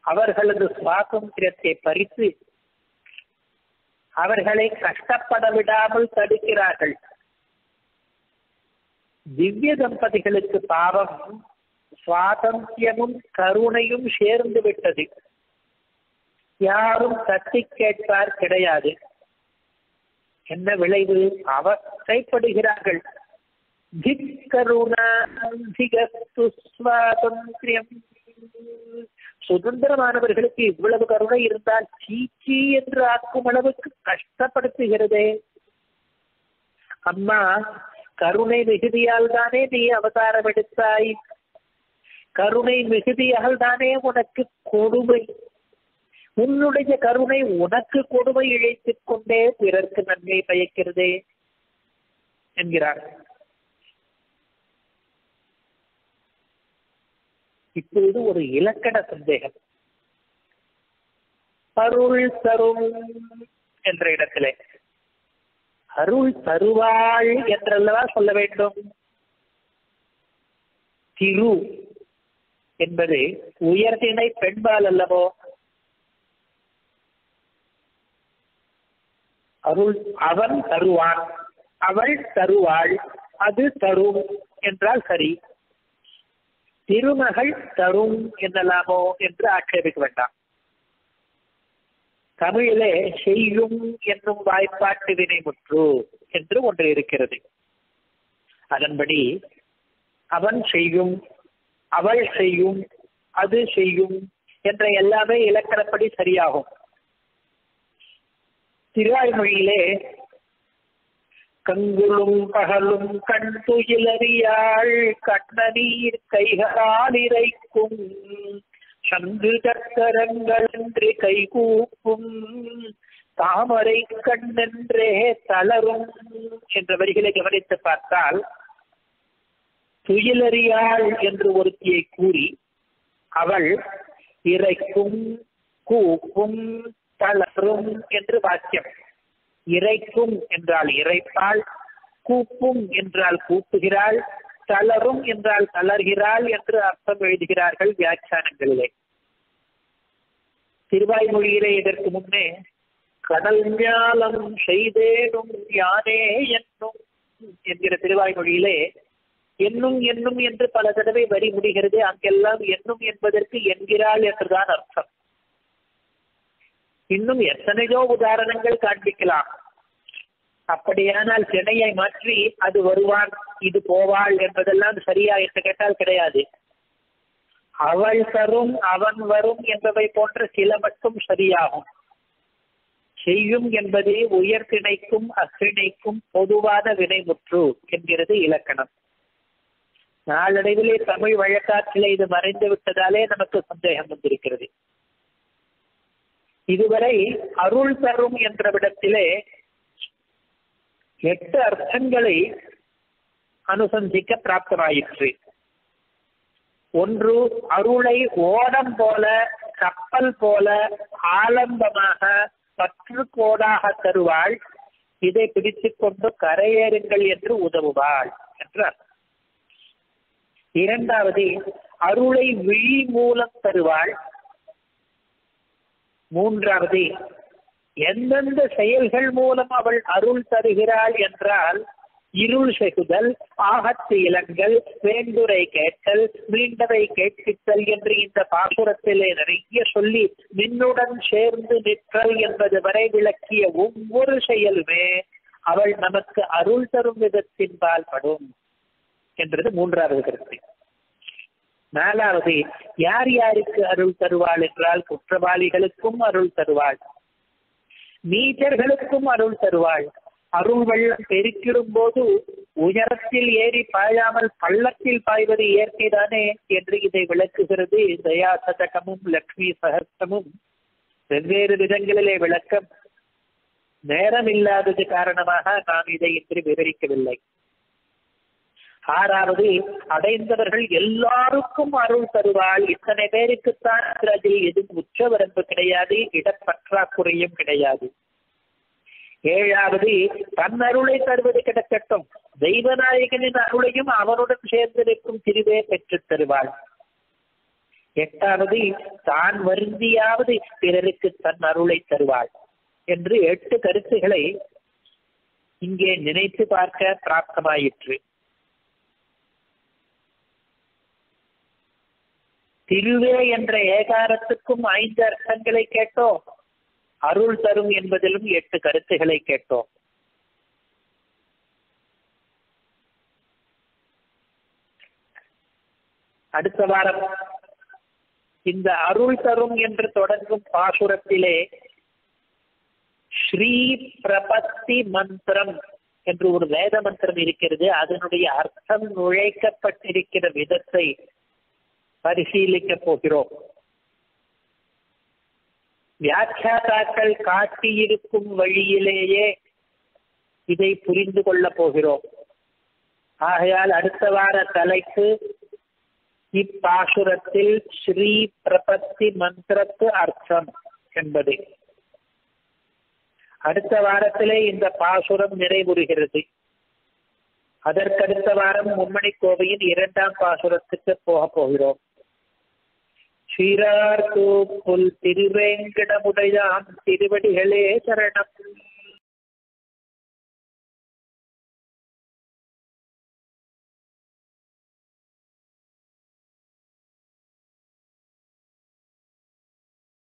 அவர்களது சுவாதந்திரத்தை பறித்து அவர்களை கஷ்டப்பட விடாமல் தடுக்கிறார்கள். திவ்ய தம்பதிகளுக்கு பாவம் சுவாதந்தியமும் கருணையும் சேர்ந்து விட்டது. யாரும் தட்டி கேட்பார் கிடையாது. என்ன விளைவு? அவசைப்படுகிறார்கள் சுவாதந்திரியம் சுதந்திரமானவர்களுக்கு இவ்வளவு கருணை இருந்தால் சீச்சி என்று ஆக்கும் அளவுக்கு கஷ்டப்படுத்துகிறதே. அம்மா கருணை மிகுதியால் தானே நீ அவதாரம் எடுத்தாய். கருணை மிகுதியால் தானே உனக்கு கொடுமை. உன்னுடைய கருணை உனக்கு கொடுமை இழைத்துக் கொண்டே பிறர்க்கு நன்மை பயக்கிறதே என்கிறார். இப்பொழுது ஒரு இலக்கண சந்தேகம். அருள் தரும் என்ற இடத்திலே. அருள் தருவாள் என்றல்லவா சொல்ல வேண்டும்? திரு என்பது உயர்தினை பெண்பால் அல்லவோ? அருள் அவன் தருவான் அவள் தருவாள் அது தரும் என்றால் சரி. திருமகள் தரும் என்னலாமோ என்று ஆட்சேபிக்க வேண்டாம். தமிழிலே செய்யும் என்னும் வாய்ப்பாட்டு வினை முற்று என்று ஒன்று இருக்கிறது. அதன்படி அவன் செய்யும் அவள் செய்யும் அது செய்யும் என்ற எல்லாமே இலக்கணப்படி சரியாகும். திருவாய்மொழியிலே கங்குளும் பகலும் கண் துயிலறியாள் கண்ணநீர் கைகளால் இறைக்கும் சங்கு சக்கரங்களென்று கைகூப்பும். தாமரை கண்ணென்றே தளரும் என்ற வரிகளை கவனித்து பார்த்தால் துயிலறியாள் என்று ஒருத்தியை கூறி அவள் இறைக்கும் கூப்பும் தளரும் என்று வாக்கியம். இறைக்கும் என்றால் இறைப்பாள் கூப்பும் என்றால் கூப்புகிறாள் தளரும் என்றால் தளர்கிறாள் என்று அர்த்தம் எழுதுகிறார்கள் வியாக்கியானங்களிலே. திருவாய்மொழியிலே இதற்கு முன்னே கடல் ஞாலம் செய்தேனும் யானே என்னும் என்கிற திருவாய்மொழியிலே என்னும் என்னும் என்று பல தடவை வரி முடிகிறது அங்கெல்லாம் என்னும் என்பதற்கு என்கிறாள் என்றுதான் அர்த்தம். இன்னும் எத்தனையோ உதாரணங்கள் காண்பிக்கலாம். அப்படியானால் திணையை மாற்றி அது வருவான் இது போவாள் என்பதெல்லாம் சரியா என்று கேட்டால் கிடையாது. அவள் தரும் அவன் வரும் என்பவை போன்ற சில மட்டும் சரியாகும். செய்யும் என்பது உயர்திணைக்கும் அக்கிணைக்கும் பொதுவான வினைமுற்று என்கிறது இலக்கணம். நாளடைவிலே தமிழ் வழக்காற்றிலே இது மறைந்து விட்டதாலே நமக்கு சந்தேகம் வந்திருக்கிறது. இதுவரை அருள் தரும் என்ற விடத்திலே எட்டு அர்த்தங்களை அனுசந்திக்க பிராப்தமாயிற்று. ஒன்று அருளை ஓடம் போல கப்பல் போல ஆலம்பமாக பற்று கோடாக தருவாள். இதை பிடித்துக் கொண்டு கரையேறுங்கள் என்று உதவுவாள் என்றார் இரண்டாவது அருளை விழி மூலம் தருவாள். மூன்றாவது எந்தெந்த செயல்கள் மூலம் அவள் அருள் தருகிறாள் என்றால் இருள் செகுதல் ஆகத்து இளங்கள் வேண்டுரை கேட்டல் மீண்டவை கேட்பித்தல் என்று இந்த பாசுரத்திலே நிறைய சொல்லி நின்னுடன் சேர்ந்து நிற்றல் என்பது வரை விளக்கிய ஒவ்வொரு செயலுமே அவள் நமக்கு அருள் தரும் விதத்தின்பால் படும் என்றது மூன்றாவது கருத்து. நாலாவது யார் யாருக்கு அருள் தருவாள் என்றால் குற்றவாளிகளுக்கும் அருள் தருவாள். நீச்சர்களுக்கும் அருள் தருவாள். அருள் வெள்ளம் பெருக்கிடும் போது உயரத்தில் ஏறி பாயாமல் பள்ளத்தில் பாய்வது இயற்கைதானே என்று இதை விளக்குகிறது தயா சதகமும் லக்ஷ்மி சகஸ்தமும் வெவ்வேறு விதங்களிலே விளக்கம் நேரம் இல்லாதது காரணமாக நாம் இதை இன்று விவரிக்கவில்லை. ஆறாவது அடைந்தவர்கள் எல்லாருக்கும் அருள் தருவாள். இத்தனை பேருக்குத்தான் அதில் எதுவும் உச்சவரம்பு கிடையாது இடப்பற்றாக்குறையும் கிடையாது. ஏழாவது தன் அருளை தருவது கிடக்கட்டும். தெய்வநாயகனின் அருளையும் அவனுடன் சேர்ந்திருக்கும் திருவே பெற்றுத் தருவாள். எட்டாவது தான் வருந்தியாவது பிறருக்கு தன் அருளை தருவாள் என்று எட்டு கருத்துகளை இங்கே நினைத்து பார்க்க பிராப்தமாயிற்று. திருவே என்ற ஏகாரத்துக்கும் ஐந்து அர்த்தங்களை கேட்டோம். அருள் தரும் என்பதிலும் எட்டு கருத்துக்களை கேட்டோம். அடுத்த வாரம் இந்த அருள் தரும் என்று தொடங்கும் பாசுரத்திலே ஸ்ரீ பிரபத்தி மந்திரம் என்று ஒரு வேத மந்திரம் இருக்கிறது. அதனுடைய அர்த்தம் நுழைக்கப்பட்டிருக்கிற விதத்தை பரிசீலிக்க போகிறோம் வியாக்கியாதாக்கள் காட்டியிருக்கும் வழியிலேயே இதை புரிந்து கொள்ளப் போகிறோம். ஆகையால் அடுத்த வார தலைப்பு இப்பாசுரத்தில் ஸ்ரீ பிரபத்தி மந்திரத்து அர்த்தம் என்பது. அடுத்த வாரத்திலே இந்த பாசுரம் நிறைவுறுகிறது. அதற்கடுத்த வாரம் மும்மணி கோவையின் இரண்டாம் பாசுரத்துக்கு போக போகிறோம். ஸ்ரீரார் புல் திருவேங்கடமுடையான் திருவடிகளே சரணம்.